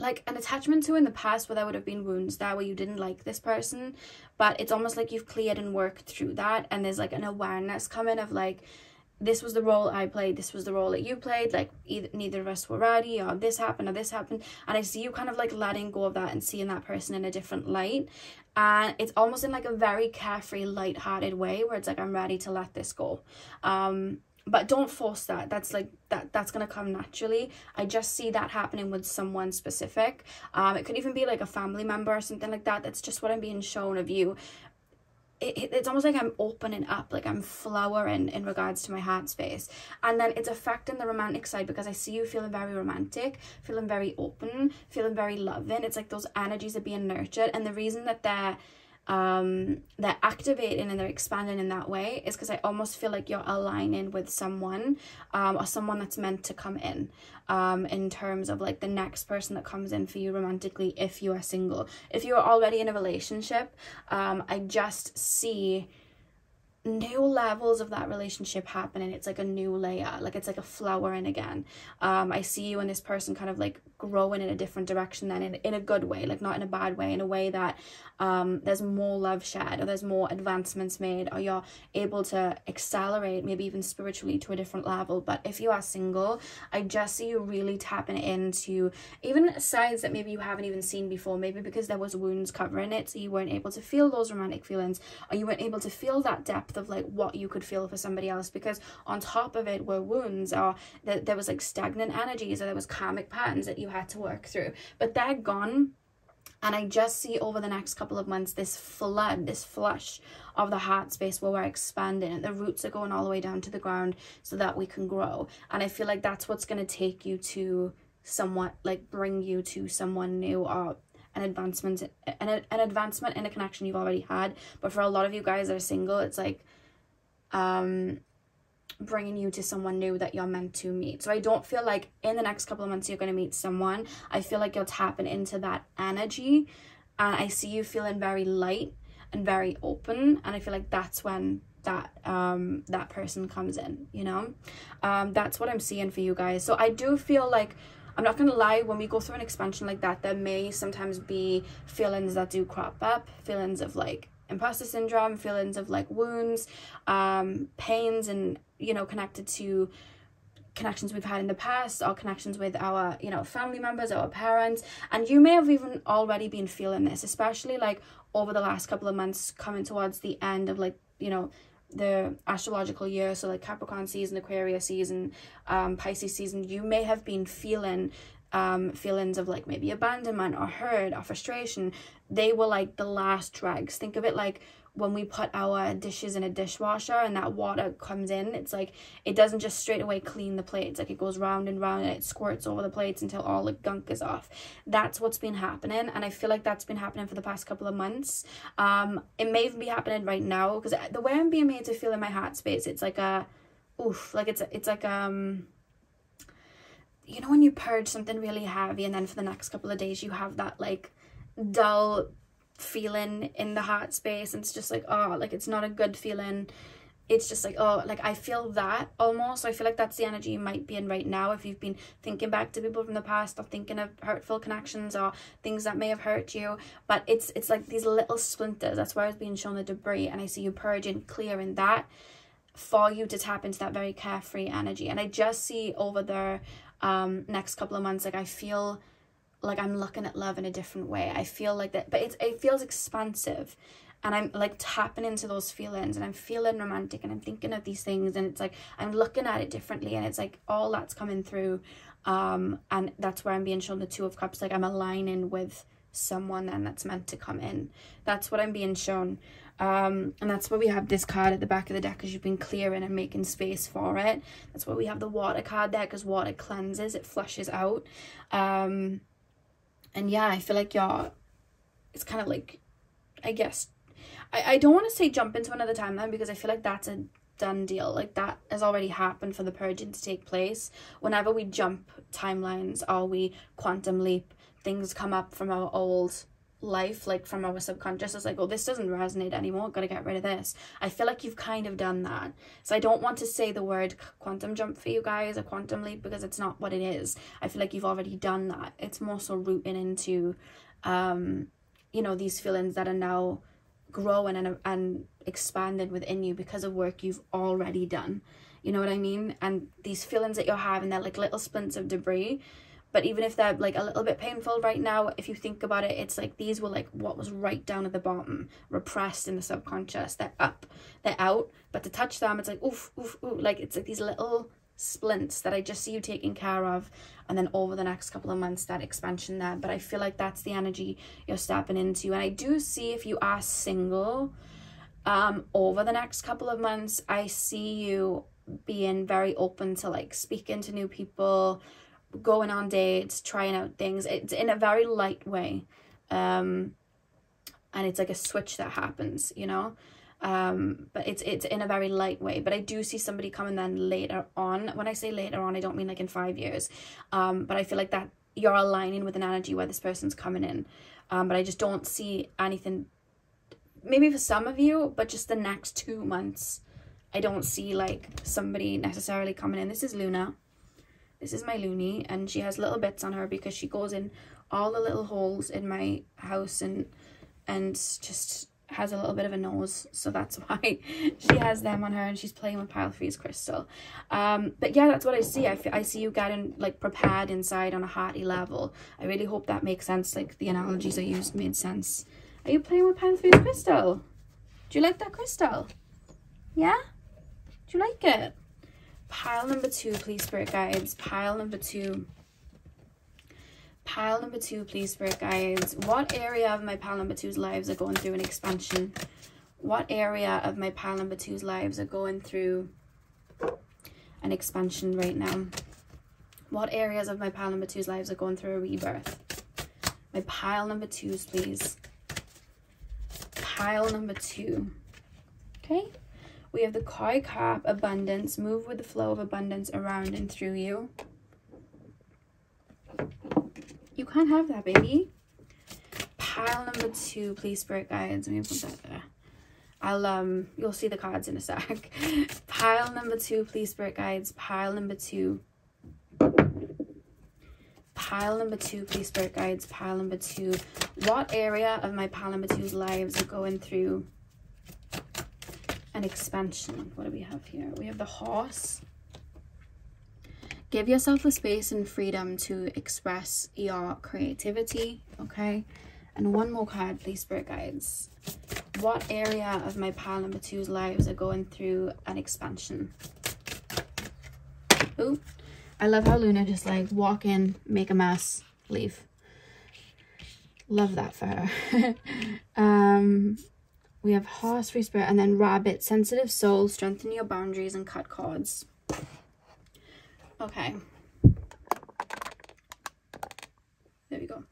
like an attachment to in the past where there would have been wounds there where you didn't like this person but it's almost like you've cleared and worked through that and there's like an awareness coming of like this was the role I played, this was the role that you played, like either neither of us were ready, or this happened, or this happened. And I see you kind of like letting go of that and seeing that person in a different light. And it's almost in like a very carefree, light-hearted way where it's like I'm ready to let this go. Um, but don't force that that's like that that's gonna come naturally i just see that happening with someone specific um it could even be like a family member or something like that that's just what i'm being shown of you it, it, it's almost like I'm opening up, like I'm flowering in regards to my heart space. And then it's affecting the romantic side because I see you feeling very romantic, feeling very open, feeling very loving. It's like those energies are being nurtured. And the reason that they're um they're activating and they're expanding in that way is because I almost feel like you're aligning with someone um or someone that's meant to come in um in terms of like the next person that comes in for you romantically if you are single. If you're already in a relationship um I just see new levels of that relationship happening it's like a new layer like it's like a flowering again. Um i see you and this person kind of like growing in a different direction then in, in a good way like not in a bad way in a way that um there's more love shared or there's more advancements made or you're able to accelerate maybe even spiritually to a different level. But if you are single i just see you really tapping into even sides that maybe you haven't even seen before. Maybe because there was wounds covering it so you weren't able to feel those romantic feelings or you weren't able to feel that depth depth of like what you could feel for somebody else because on top of it were wounds or that there was like stagnant energies or there was karmic patterns that you had to work through but they're gone and I just see over the next couple of months this flood, this flush of the heart space where we're expanding. The roots are going all the way down to the ground so that we can grow. And I feel like that's what's going to take you to somewhat like bring you to someone new or an advancement an, an advancement in a connection you've already had but for a lot of you guys that are single it's like um bringing you to someone new that you're meant to meet. So i don't feel like in the next couple of months you're going to meet someone. I feel like you're tapping into that energy and i see you feeling very light and very open and i feel like that's when that um that person comes in you know? Um that's what i'm seeing for you guys. So i do feel like I'm not gonna lie, when we go through an expansion like that, there may sometimes be feelings that do crop up, feelings of like imposter syndrome, feelings of like wounds, um, pains, and you know, connected to connections we've had in the past or connections with our you know family members our parents. And you may have even already been feeling this especially like over the last couple of months coming towards the end of like you know the astrological year, so like Capricorn season, Aquarius season, um, Pisces season, you may have been feeling um feelings of like maybe abandonment or hurt or frustration. They were like the last dregs. Think of it like when we put our dishes in a dishwasher and that water comes in, it's like it doesn't just straight away clean the plates. Like it goes round and round and it squirts over the plates until all the gunk is off. That's what's been happening, and I feel like that's been happening for the past couple of months. Um, it may even be happening right now because the way I'm being made to feel in my heart space, it's like a, oof, like it's it's like um you know when you purge something really heavy and then for the next couple of days you have that like dull feeling in the heart space and it's just like oh like it's not a good feeling. It's just like oh like i feel that almost. I feel like that's the energy you might be in right now if you've been thinking back to people from the past or thinking of hurtful connections or things that may have hurt you. But it's it's like these little splinters. That's where i was being shown the debris and i see you purging clearing that for you to tap into that very carefree energy. And i just see over the um next couple of months like i feel like I'm looking at love in a different way. I feel like that, but it's, it feels expansive. And I'm like tapping into those feelings and I'm feeling romantic and I'm thinking of these things and it's like I'm looking at it differently and it's like all that's coming through um and that's where I'm being shown the two of cups. Like I'm aligning with someone and that's meant to come in. That's what I'm being shown um and that's why we have this card at the back of the deck because you've been clearing and making space for it. That's why we have the water card there because water cleanses it flushes out. Um and yeah i feel like you're it's kind of like i guess i, I don't want to say jump into another timeline because i feel like that's a done deal. Like that has already happened for the purging to take place. Whenever we jump timelines or we quantum leap things come up from our old life like from our subconscious is like oh this doesn't resonate anymore gotta get rid of this. I feel like you've kind of done that. So i don't want to say the word quantum jump for you guys a quantum leap because it's not what it is. I feel like you've already done that. It's more so rooting into um you know these feelings that are now growing and and expanding within you because of work you've already done. You know what I mean? And these feelings that you're having, they're like little splints of debris. But even if they're like a little bit painful right now, if you think about it, it's like these were like what was right down at the bottom, repressed in the subconscious. They're up, they're out. But to touch them, it's like oof, oof, oof. Like it's like these little splints that I just see you taking care of. And then over the next couple of months, that expansion there. But I feel like that's the energy you're stepping into. And I do see if you are single, um, over the next couple of months, I see you being very open to like speaking to new people, going on dates, trying out things. It's in a very light way. Um, and it's like a switch that happens, you know? Um, but it's it's in a very light way. But I do see somebody coming then later on. When I say later on, I don't mean like in five years. Um, but I feel like that you're aligning with an energy where this person's coming in. Um, but I just don't see anything maybe for some of you, but just the next two months, I don't see like somebody necessarily coming in. This is Luna. This is my Looney, and she has little bits on her because she goes in all the little holes in my house and and just has a little bit of a nose so that's [LAUGHS] why she has them on her and she's playing with pile freeze crystal. Um but yeah that's what i see. I, I see you getting like prepared inside on a hearty level. I really hope that makes sense like the analogies i used made sense. Are you playing with pile freeze crystal? Do you like that crystal? Yeah? Do you like it pile number two please spirit guides pile number two Pile number two, please, Spirit Guides. What area of my pile number two's lives are going through an expansion? What area of my pile number two's lives are going through an expansion right now? What areas of my pile number two's lives are going through a rebirth? My pile number twos, please. Pile number two. Okay. We have the Koi Carp, Abundance. Move with the flow of abundance around and through you. You can't have that, baby. Pile number two, please, Spirit Guides. Let me put that there. I'll, um, you'll see the cards in a sec. [LAUGHS] Pile number two, please, Spirit Guides. Pile number two. Pile number two, please, Spirit Guides. Pile number two. What area of my pile number two's lives are going through an expansion? What do we have here? We have the horse. Give yourself the space and freedom to express your creativity, okay? And one more card, please, Spirit Guides. What area of my pile number two's lives are going through an expansion? Oh, I love how Luna just like walk in, make a mess, leave. Love that for her. [LAUGHS] um, we have horse, free spirit, and then rabbit, sensitive soul, strengthen your boundaries and cut cords. Okay. There we go.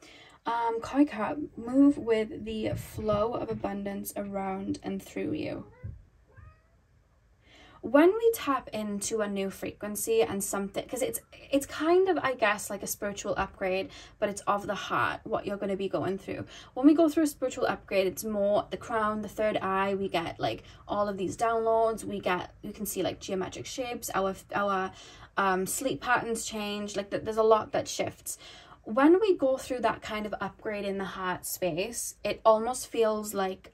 Um, Koi Carp, move with the flow of abundance around and through you when we tap into a new frequency and something because it's it's kind of i guess like a spiritual upgrade but it's of the heart what you're going to be going through. When we go through a spiritual upgrade it's more the crown the third eye we get like all of these downloads we get you can see like geometric shapes our our um, sleep patterns change like there's a lot that shifts. When we go through that kind of upgrade in the heart space it almost feels like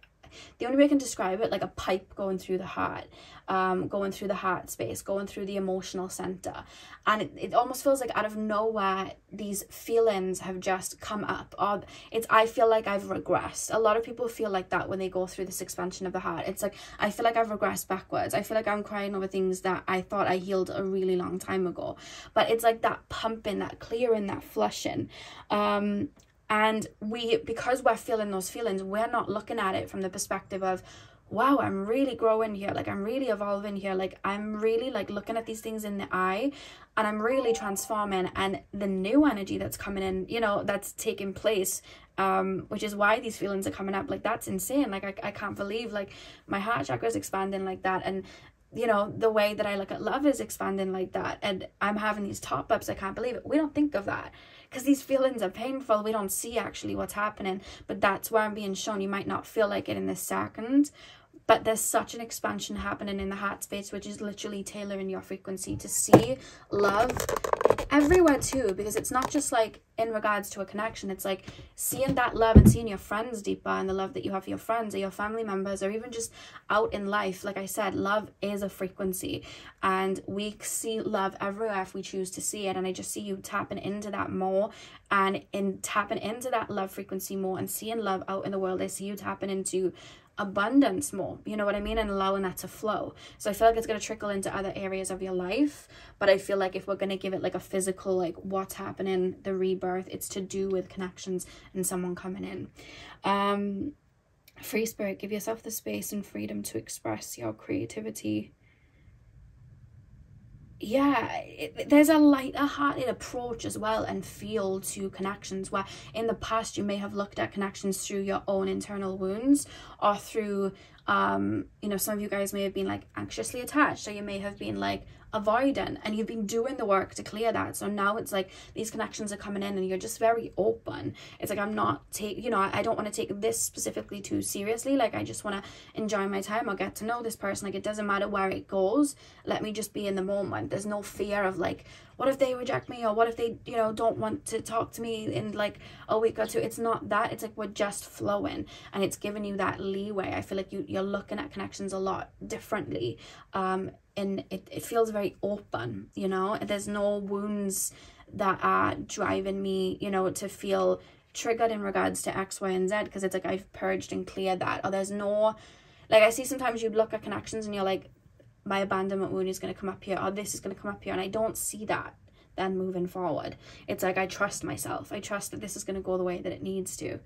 the only way I can describe it like a pipe going through the heart um, going through the heart space, going through the emotional center. And it, it almost feels like out of nowhere, these feelings have just come up. Or it's, I feel like I've regressed. A lot of people feel like that when they go through this expansion of the heart. It's like, I feel like I've regressed backwards. I feel like I'm crying over things that I thought I healed a really long time ago. But it's like that pumping, that clearing, that flushing. Um, and we, because we're feeling those feelings, we're not looking at it from the perspective of, wow i'm really growing here. Like i'm really evolving here. Like i'm really like looking at these things in the eye and i'm really transforming. And the new energy that's coming in you know that's taking place um which is why these feelings are coming up like that's insane. Like i, I can't believe like my heart chakra is expanding like that. And you know the way that i look at love is expanding like that. And i'm having these top ups i can't believe it. We don't think of that because these feelings are painful. We don't see actually what's happening. But that's where i'm being shown you might not feel like it in this second but there's such an expansion happening in the heart space which is literally tailoring your frequency to see love everywhere too because it's not just like in regards to a connection. It's like seeing that love and seeing your friends deeper and the love that you have for your friends or your family members or even just out in life. Like i said love is a frequency and we see love everywhere if we choose to see it. And i just see you tapping into that more and in tapping into that love frequency more and seeing love out in the world. I see you tapping into abundance more you know what i mean and allowing that to flow. So i feel like it's going to trickle into other areas of your life but i feel like if we're going to give it like a physical like what's happening the rebirth it's to do with connections and someone coming in. Um free spirit give yourself the space and freedom to express your creativity yeah, it, there's a lighter hearted approach as well and feel to connections where in the past you may have looked at connections through your own internal wounds or through um you know some of you guys may have been like anxiously attached or you may have been like avoidant and you've been doing the work to clear that. So now it's like these connections are coming in and you're just very open. It's like i'm not take you know i, I don't want to take this specifically too seriously. Like i just want to enjoy my time. Or get to know this person. Like it doesn't matter where it goes. Let me just be in the moment. There's no fear of like what if they reject me or what if they you know don't want to talk to me in like a week or two? It's not that it's like we're just flowing and it's giving you that leeway. I feel like you you're looking at connections a lot differently um and it, it feels very open you know? There's no wounds that are driving me you know to feel triggered in regards to x y and z because it's like i've purged and cleared that. Or there's no like i see sometimes you look at connections and you're like my abandonment wound is going to come up here or this is going to come up here and i don't see that then moving forward. It's like i trust myself. I trust that this is going to go the way that it needs to.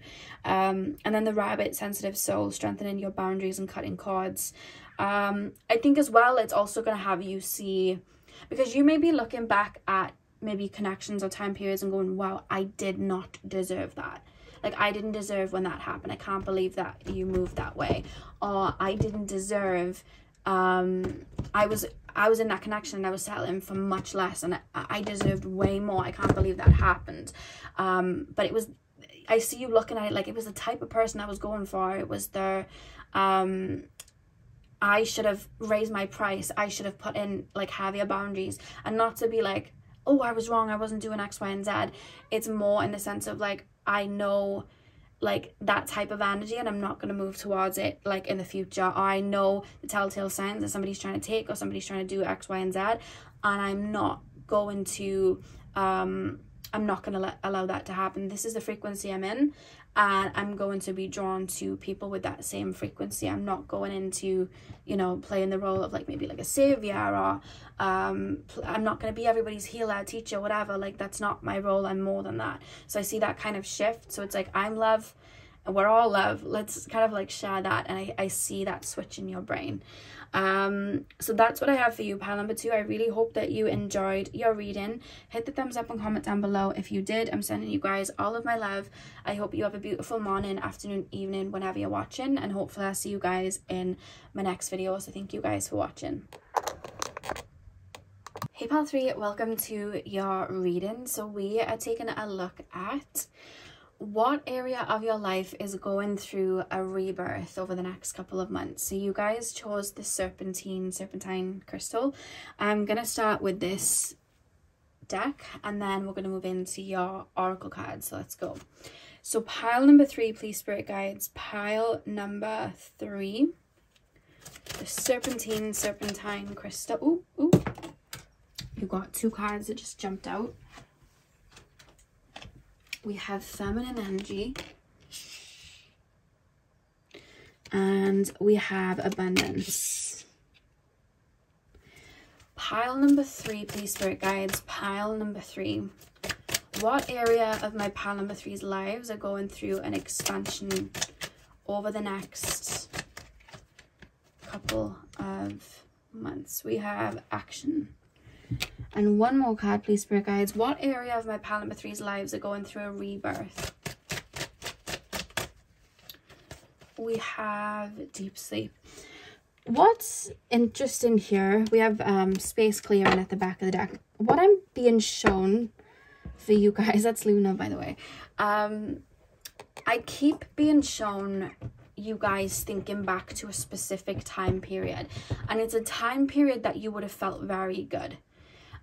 Um and then the rabbit sensitive soul strengthening your boundaries and cutting cords. Um i think as well it's also going to have you see because you may be looking back at maybe connections or time periods and going wow i did not deserve that. Like i didn't deserve when that happened. I can't believe that you moved that way. Or i didn't deserve um i was i was in that connection and i was selling for much less and i, I deserved way more i can't believe that happened um but it was i see you looking at it like it was the type of person i was going for it was the um I should have raised my price. I should have put in like heavier boundaries and not to be like, oh, I was wrong. I wasn't doing X, Y, and Z. It's more in the sense of like, I know like that type of energy and I'm not going to move towards it like in the future. Or I know the telltale signs that somebody's trying to take or somebody's trying to do X, Y, and Z. And I'm not going to, um, I'm not going to let allow that to happen. This is the frequency I'm in and I'm going to be drawn to people with that same frequency. I'm not going into, you know, playing the role of like maybe like a savior or um I'm not going to be everybody's healer, teacher, whatever. Like that's not my role. I'm more than that. So I see that kind of shift. So it's like I'm love we're all love. Let's kind of like share that and I, I see that switch in your brain. Um, so that's what I have for you, pile number two. I really hope that you enjoyed your reading. Hit the thumbs up and comment down below if you did. I'm sending you guys all of my love. I hope you have a beautiful morning, afternoon, evening, whenever you're watching. And hopefully I'll see you guys in my next video. So thank you guys for watching. Hey Pal 3, welcome to your reading. So we are taking a look at what area of your life is going through a rebirth over the next couple of months. So you guys chose the serpentine, serpentine crystal. I'm going to start with this deck and then we're going to move into your oracle cards. So let's go. So pile number three, please spirit guides. Pile number three, the serpentine, serpentine crystal. Ooh, ooh. You got two cards that just jumped out we have feminine energy. And we have abundance. Pile number three please spirit guides. Pile number three. What area of my pile number three's lives are going through an expansion over the next couple of months? We have action and one more card, please, Spirit Guides. What area of my pile number three's lives are going through a rebirth? We have deep sleep. What's interesting here, we have um, space clearing at the back of the deck. What I'm being shown for you guys, [LAUGHS] that's Luna, by the way. Um, I keep being shown you guys thinking back to a specific time period. And it's a time period that you would have felt very good.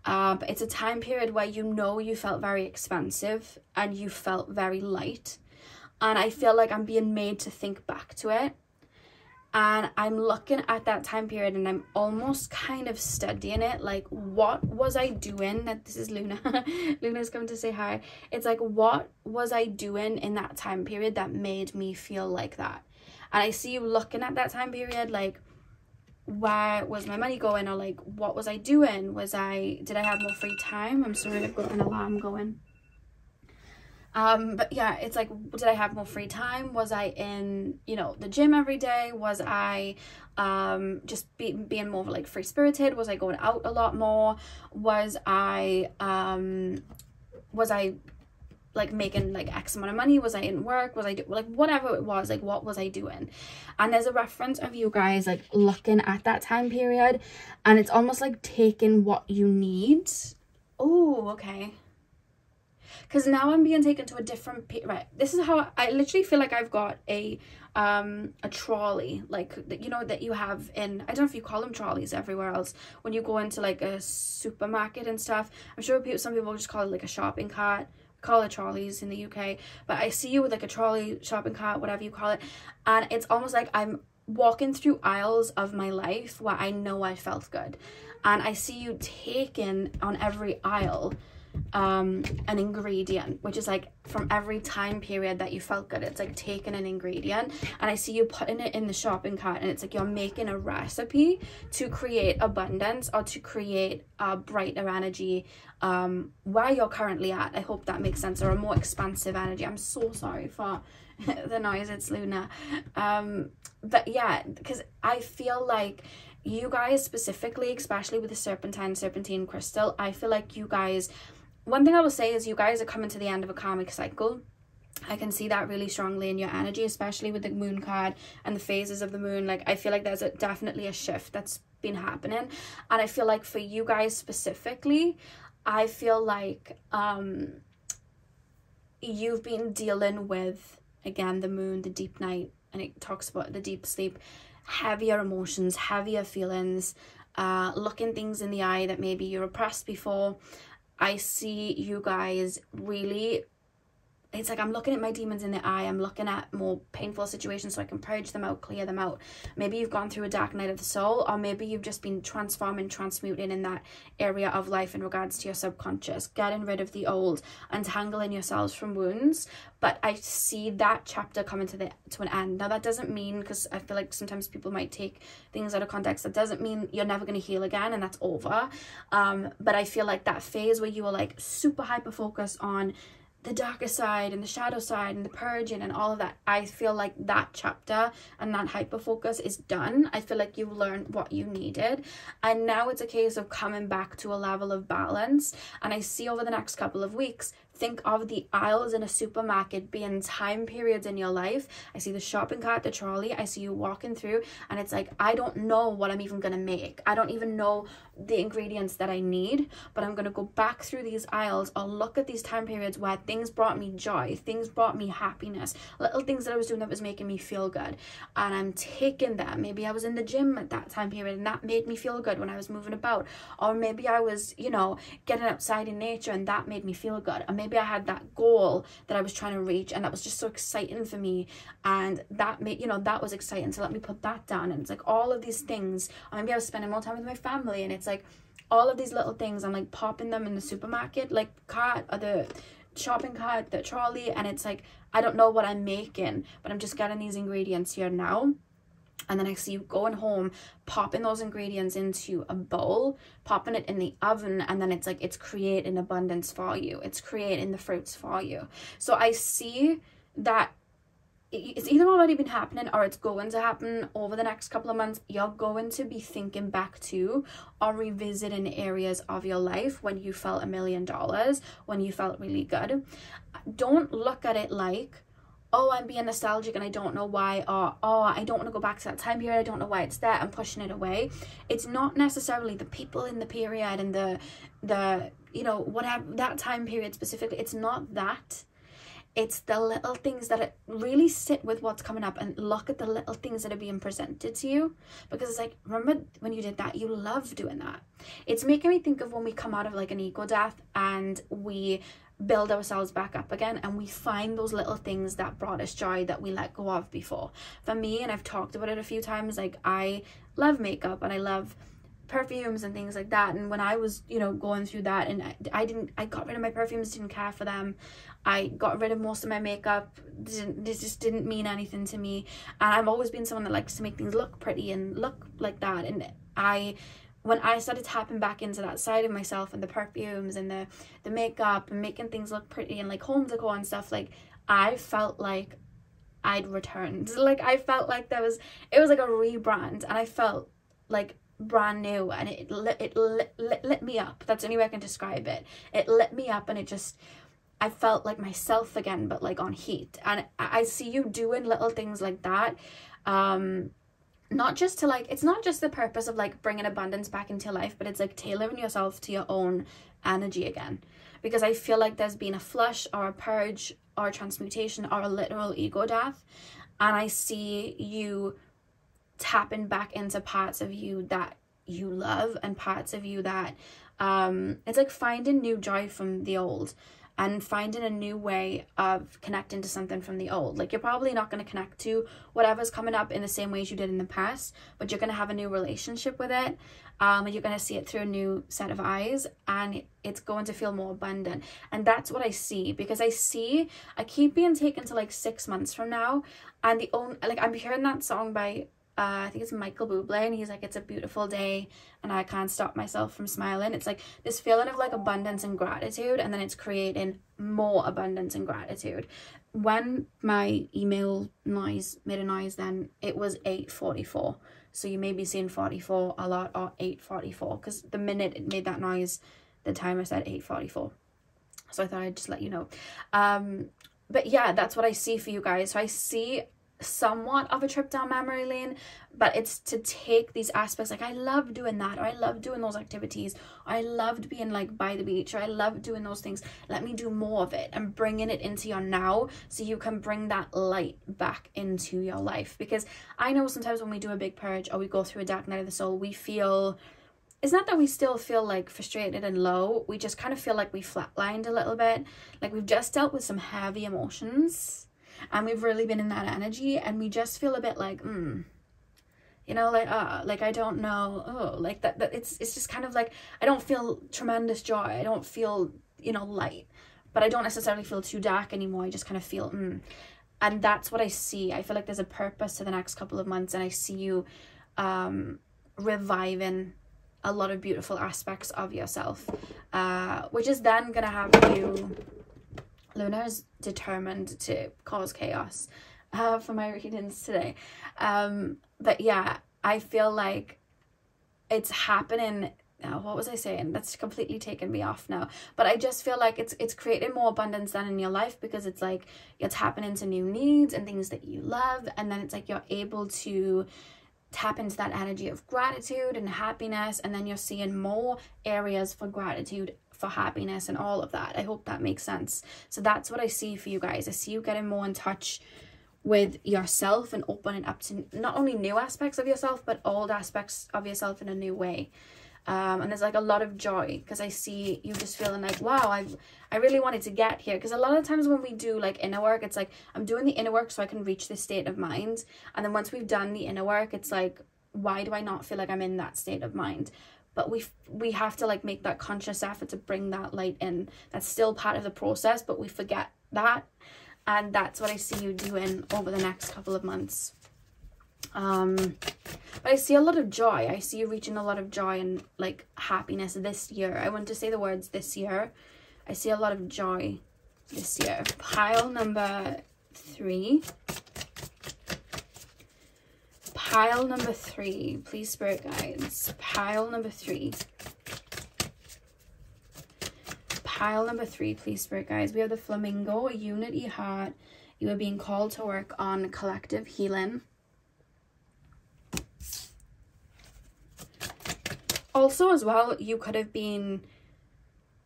Uh, but it's a time period where you know you felt very expensive and you felt very light. And I feel like I'm being made to think back to it. And I'm looking at that time period and I'm almost kind of studying it. Like, what was I doing? That this is Luna. [LAUGHS] Luna's coming to say hi. It's like, what was I doing in that time period that made me feel like that? And I see you looking at that time period like, where was my money going or like what was I doing? Was I did I have more free time? I'm sorry I've got an alarm going. Um, but yeah, it's like did I have more free time? Was I in, you know, the gym every day? Was I um just be, being more like free spirited? Was I going out a lot more? Was I um was I like making like X amount of money? Was I in work? Was I do like whatever it was, like what was I doing? And there's a reference of you guys like looking at that time period and it's almost like taking what you need. Oh, okay. Because now I'm being taken to a different pe- right. This is how I literally feel like I've got a um a trolley like you know that you have in I don't know if you call them trolleys everywhere else when you go into like a supermarket and stuff. I'm sure people, some people just call it like a shopping cart call it trolleys in the UK, but I see you with like a trolley, shopping cart, whatever you call it, and it's almost like I'm walking through aisles of my life where I know I felt good, and I see you taking on every aisle um an ingredient which is like from every time period that you felt good it's like taking an ingredient. And i see you putting it in the shopping cart and it's like you're making a recipe to create abundance or to create a brighter energy um where you're currently at. I hope that makes sense. Or a more expansive energy. I'm so sorry for [LAUGHS] the noise. It's luna. Um but yeah because i feel like you guys specifically especially with the serpentine serpentine crystal i feel like you guys one thing I will say is you guys are coming to the end of a karmic cycle. I can see that really strongly in your energy, especially with the moon card and the phases of the moon. Like, I feel like there's a, definitely a shift that's been happening. And I feel like for you guys specifically, I feel like um, you've been dealing with, again, the moon, the deep night, and it talks about the deep sleep, heavier emotions, heavier feelings, uh, looking things in the eye that maybe you repressed before I see you guys really it's like I'm looking at my demons in the eye. I'm looking at more painful situations so I can purge them out, clear them out. Maybe you've gone through a dark night of the soul, or maybe you've just been transforming, transmuting in that area of life in regards to your subconscious, getting rid of the old, untangling yourselves from wounds. But I see that chapter coming to the to an end. Now that doesn't mean because I feel like sometimes people might take things out of context. That doesn't mean you're never gonna heal again and that's over. Um, but I feel like that phase where you were like super hyper focused on the darker side and the shadow side and the purging and all of that i feel like that chapter and that hyper focus is done i feel like you've learned what you needed and now it's a case of coming back to a level of balance and i see over the next couple of weeks think of the aisles in a supermarket being time periods in your life. I see the shopping cart, the trolley, I see you walking through, and it's like, I don't know what I'm even gonna make. I don't even know the ingredients that I need, but I'm gonna go back through these aisles I'll look at these time periods where things brought me joy, things brought me happiness, little things that I was doing that was making me feel good. And I'm taking that. Maybe I was in the gym at that time period and that made me feel good when I was moving about. Or maybe I was, you know, getting outside in nature and that made me feel good. Or maybe I had that goal that I was trying to reach and that was just so exciting for me. And that made, you know, that was exciting. So let me put that down. And it's like all of these things. Or maybe I was spending more time with my family and it's like all of these little things. I'm like popping them in the supermarket, like cart or the shopping cart, the trolley. And it's like, I don't know what I'm making, but I'm just getting these ingredients here now and then I see you going home, popping those ingredients into a bowl, popping it in the oven, and then it's like it's creating abundance for you. It's creating the fruits for you. So I see that it's either already been happening or it's going to happen over the next couple of months. You're going to be thinking back to or revisiting areas of your life when you felt a million dollars, when you felt really good. Don't look at it like, oh, I'm being nostalgic and I don't know why, or oh, I don't want to go back to that time period, I don't know why it's there, I'm pushing it away. It's not necessarily the people in the period and the the you know, whatever that time period specifically, it's not that. It's the little things that really sit with what's coming up and look at the little things that are being presented to you. Because it's like remember when you did that? You love doing that. It's making me think of when we come out of like an ego death and we build ourselves back up again and we find those little things that brought us joy that we let go of before. For me and i've talked about it a few times like i love makeup and i love perfumes and things like that. And when i was you know going through that and I, I didn't i got rid of my perfumes didn't care for them. I got rid of most of my makeup. Didn't this just didn't mean anything to me. And i've always been someone that likes to make things look pretty and look like that. And i when i started tapping back into that side of myself and the perfumes and the the makeup and making things look pretty and like home decor and stuff like i felt like i'd returned. [LAUGHS] Like i felt like there was it was like a rebrand. And i felt like brand new and it lit, it lit, lit, lit me up. That's the only way i can describe it. It lit me up and it just i felt like myself again but like on heat. And i, see you doing little things like that um not just to like it's not just the purpose of like bringing abundance back into life but it's like tailoring yourself to your own energy again. Because i feel like there's been a flush or a purge or a transmutation or a literal ego death. And i see you tapping back into parts of you that you love and parts of you that um it's like finding new joy from the old and finding a new way of connecting to something from the old. Like you're probably not going to connect to whatever's coming up in the same ways you did in the past, but you're going to have a new relationship with it. Um, and you're going to see it through a new set of eyes and it's going to feel more abundant. And that's what I see because I see, I keep being taken to like six months from now. And the only, like, I'm hearing that song by uh, I think it's Michael Bublé, and he's like, "It's a beautiful day, and I can't stop myself from smiling." It's like this feeling of like abundance and gratitude, and then it's creating more abundance and gratitude. When my email noise made a noise, then it was eight forty four. So you may be seeing forty four a lot or eight forty four because the minute it made that noise, the timer said eight forty four. So I thought I'd just let you know. Um, but yeah, that's what I see for you guys. So I see somewhat of a trip down memory lane but it's to take these aspects like i love doing that or i love doing those activities i loved being like by the beach or i love doing those things. Let me do more of it and bringing it into your now so you can bring that light back into your life. Because i know sometimes when we do a big purge or we go through a dark night of the soul we feel it's not that we still feel like frustrated and low we just kind of feel like we flatlined a little bit. Like we've just dealt with some heavy emotions and we've really been in that energy and we just feel a bit like mm you know like uh like i don't know oh like that, that it's it's just kind of like i don't feel tremendous joy. I don't feel you know light. But i don't necessarily feel too dark anymore. I just kind of feel mm. and that's what i see. I feel like there's a purpose to the next couple of months and i see you um reviving a lot of beautiful aspects of yourself uh which is then gonna have you Luna is determined to cause chaos uh, for my readings today. Um, but yeah, I feel like it's happening. Oh, what was I saying? That's completely taken me off now. But I just feel like it's it's creating more abundance than in your life because it's like you're tapping into new needs and things that you love, and then it's like you're able to tap into that energy of gratitude and happiness, and then you're seeing more areas for gratitude for happiness and all of that. I hope that makes sense. So that's what I see for you guys. I see you getting more in touch with yourself and opening up to not only new aspects of yourself but old aspects of yourself in a new way. Um, and there's like a lot of joy because I see you just feeling like wow I I really wanted to get here because a lot of times when we do like inner work it's like I'm doing the inner work so I can reach this state of mind and then once we've done the inner work it's like why do I not feel like I'm in that state of mind but we we have to like make that conscious effort to bring that light in. That's still part of the process but we forget that. And that's what i see you doing over the next couple of months. Um but i see a lot of joy. I see you reaching a lot of joy and like happiness this year. I want to say the words this year. I see a lot of joy this year. Pile number three pile number three, please spirit guides. Pile number three. Pile number three, please spirit guides. We have the flamingo, unity heart. You are being called to work on collective healing. Also, as well, you could have been,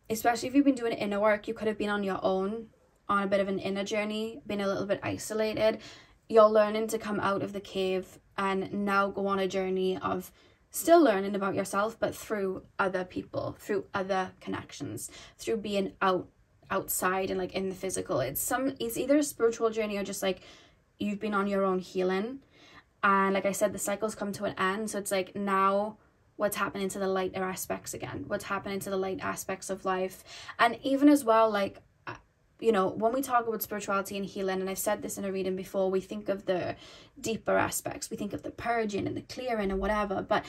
especially if you've been doing inner work, you could have been on your own on a bit of an inner journey, been a little bit isolated, you're learning to come out of the cave and now go on a journey of still learning about yourself but through other people through other connections through being out outside and like in the physical. It's some it's either a spiritual journey or just like you've been on your own healing. And like i said the cycles come to an end so it's like now what's happening to the lighter aspects again what's happening to the light aspects of life. And even as well like you know, when we talk about spirituality and healing, and I've said this in a reading before, we think of the deeper aspects, we think of the purging and the clearing and whatever, but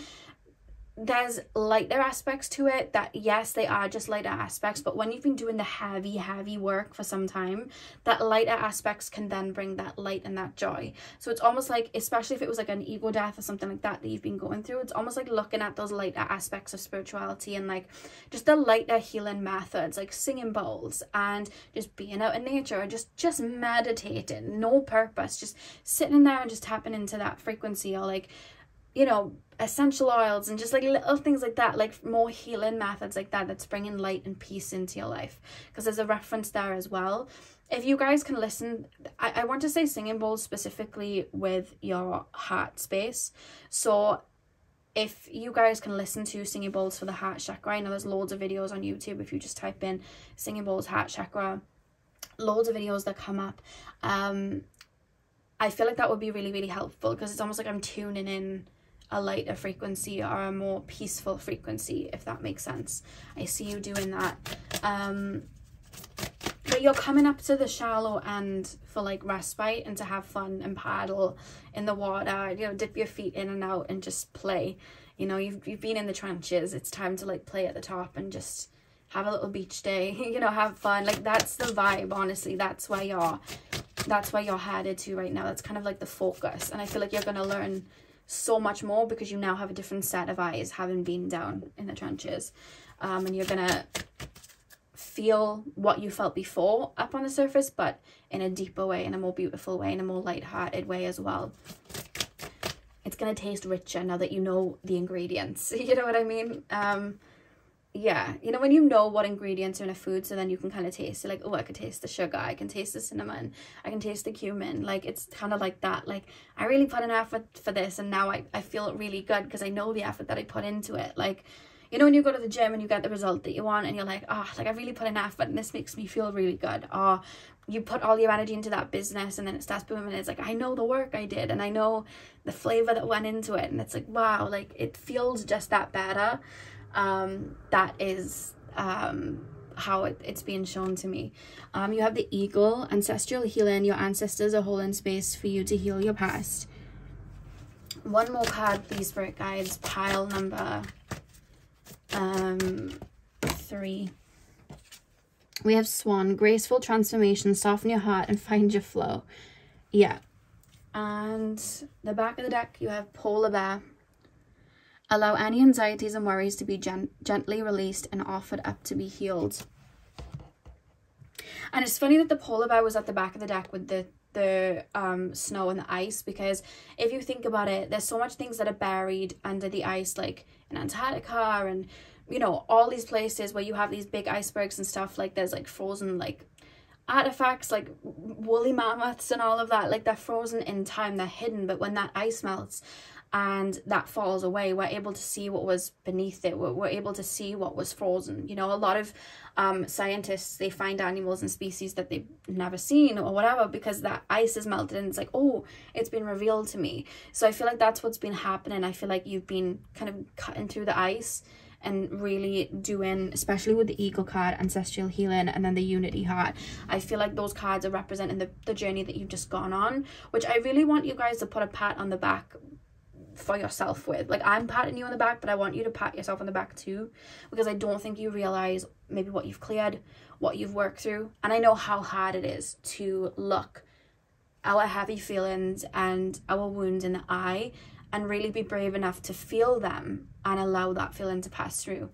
there's lighter aspects to it that yes they are just lighter aspects but when you've been doing the heavy heavy work for some time that lighter aspects can then bring that light and that joy. So it's almost like especially if it was like an ego death or something like that that you've been going through it's almost like looking at those lighter aspects of spirituality and like just the lighter healing methods like singing bowls and just being out in nature or just just meditating no purpose just sitting there and just tapping into that frequency or like you know essential oils and just like little things like that like more healing methods like that that's bringing light and peace into your life. Because there's a reference there as well. If you guys can listen I, I want to say singing bowls specifically with your heart space. So if you guys can listen to singing bowls for the heart chakra i know there's loads of videos on youtube if you just type in singing bowls heart chakra. Loads of videos that come up. Um i feel like that would be really really helpful because it's almost like i'm tuning in a lighter frequency or a more peaceful frequency, if that makes sense. I see you doing that. Um, but you're coming up to the shallow end for like respite and to have fun and paddle in the water, you know, dip your feet in and out and just play. You know, you've, you've been in the trenches. It's time to like play at the top and just have a little beach day, [LAUGHS] you know, have fun. Like that's the vibe, honestly. That's where you're, that's where you're headed to right now. That's kind of like the focus. And I feel like you're going to learn so much more because you now have a different set of eyes having been down in the trenches. Um, and you're gonna feel what you felt before up on the surface but in a deeper way in a more beautiful way in a more light-hearted way as well. It's gonna taste richer now that you know the ingredients [LAUGHS] you know what i mean? Um yeah, you know, when you know what ingredients are in a food, so then you can kind of taste it. Like, oh, I can taste the sugar, I can taste the cinnamon, I can taste the cumin. Like, it's kind of like that. Like, I really put an effort for this, and now I, I feel really good because I know the effort that I put into it. Like, you know, when you go to the gym and you get the result that you want, and you're like, oh, like, I really put an effort, and this makes me feel really good. Or you put all your energy into that business, and then it starts booming, and it's like, I know the work I did, and I know the flavor that went into it, and it's like, wow, like, it feels just that better um, that is um, how it, it's being shown to me. Um, you have the eagle, ancestral healing. Your ancestors are holding space for you to heal your past. One more card, please, Spirit Guides. Pile number um, three. We have Swan, graceful transformation, soften your heart and [LAUGHS] find your flow. Yeah. And the back of the deck, you have Polar Bear, Allow any anxieties and worries to be gen gently released and offered up to be healed. And it's funny that the polar bear was at the back of the deck with the the um snow and the ice because if you think about it there's so much things that are buried under the ice like in Antarctica and you know all these places where you have these big icebergs and stuff like there's like frozen like artifacts like woolly mammoths and all of that like they're frozen in time they're hidden but when that ice melts and that falls away. We're able to see what was beneath it. We're, we're able to see what was frozen. You know a lot of um, scientists they find animals and species that they've never seen or whatever because that ice is melted and it's like oh it's been revealed to me. So i feel like that's what's been happening. I feel like you've been kind of cutting through the ice and really doing especially with the eagle card ancestral healing and then the unity heart. I feel like those cards are representing the, the journey that you've just gone on which i really want you guys to put a pat on the back for yourself with. Like I'm patting you on the back, but I want you to pat yourself on the back too because I don't think you realize maybe what you've cleared, what you've worked through. And I know how hard it is to look our heavy feelings and our wounds in the eye and really be brave enough to feel them and allow that feeling to pass through.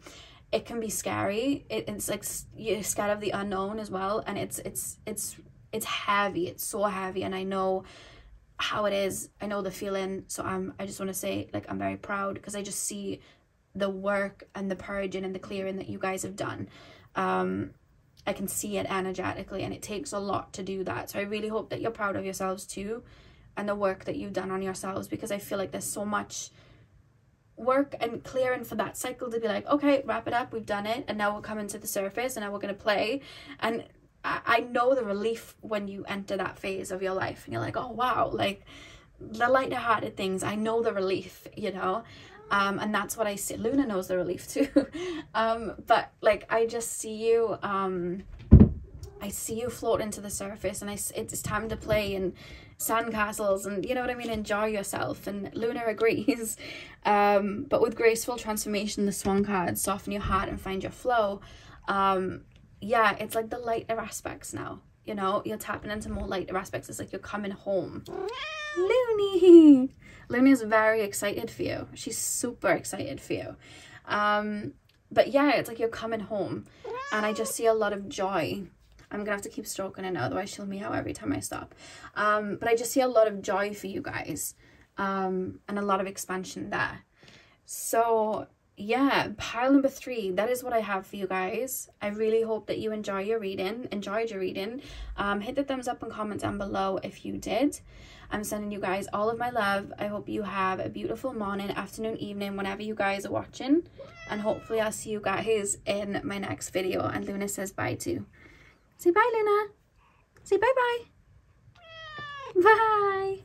It can be scary. It, it's like you're scared of the unknown as well and it's it's it's it's heavy. It's so heavy and I know how it is. I know the feeling. So I'm I just want to say like I'm very proud because I just see the work and the purging and the clearing that you guys have done. Um I can see it energetically and it takes a lot to do that. So I really hope that you're proud of yourselves too and the work that you've done on yourselves because I feel like there's so much work and clearing for that cycle to be like, okay, wrap it up, we've done it, and now we're coming to the surface and now we're gonna play. And I, I know the relief when you enter that phase of your life and you're like, oh wow, like the lighter hearted things, I know the relief, you know. Um, and that's what I see. Luna knows the relief [LAUGHS] too. um, but like I just see you um I see you float into the surface and I, it's time to play and sandcastles and you know what I mean enjoy yourself and Luna agrees [LAUGHS] um but with graceful transformation the swan card soften your heart and find your flow um yeah it's like the lighter aspects now you know? You're tapping into more lighter aspects. It's like you're coming home. Looney! Loony is very excited for you. She's super excited for you. Um but yeah it's like you're coming home. And I just see a lot of joy. I'm gonna have to keep stroking it otherwise she'll meow every time I stop. Um, but I just see a lot of joy for you guys. Um, and a lot of expansion there. So yeah, pile number three, that is what I have for you guys. I really hope that you enjoy your reading, enjoyed your reading. Um, hit the thumbs up and comment down below if you did. I'm sending you guys all of my love. I hope you have a beautiful morning, afternoon, evening, whenever you guys are watching. And hopefully I'll see you guys in my next video. And Luna says bye too. Say bye, Luna. Say bye-bye. Bye.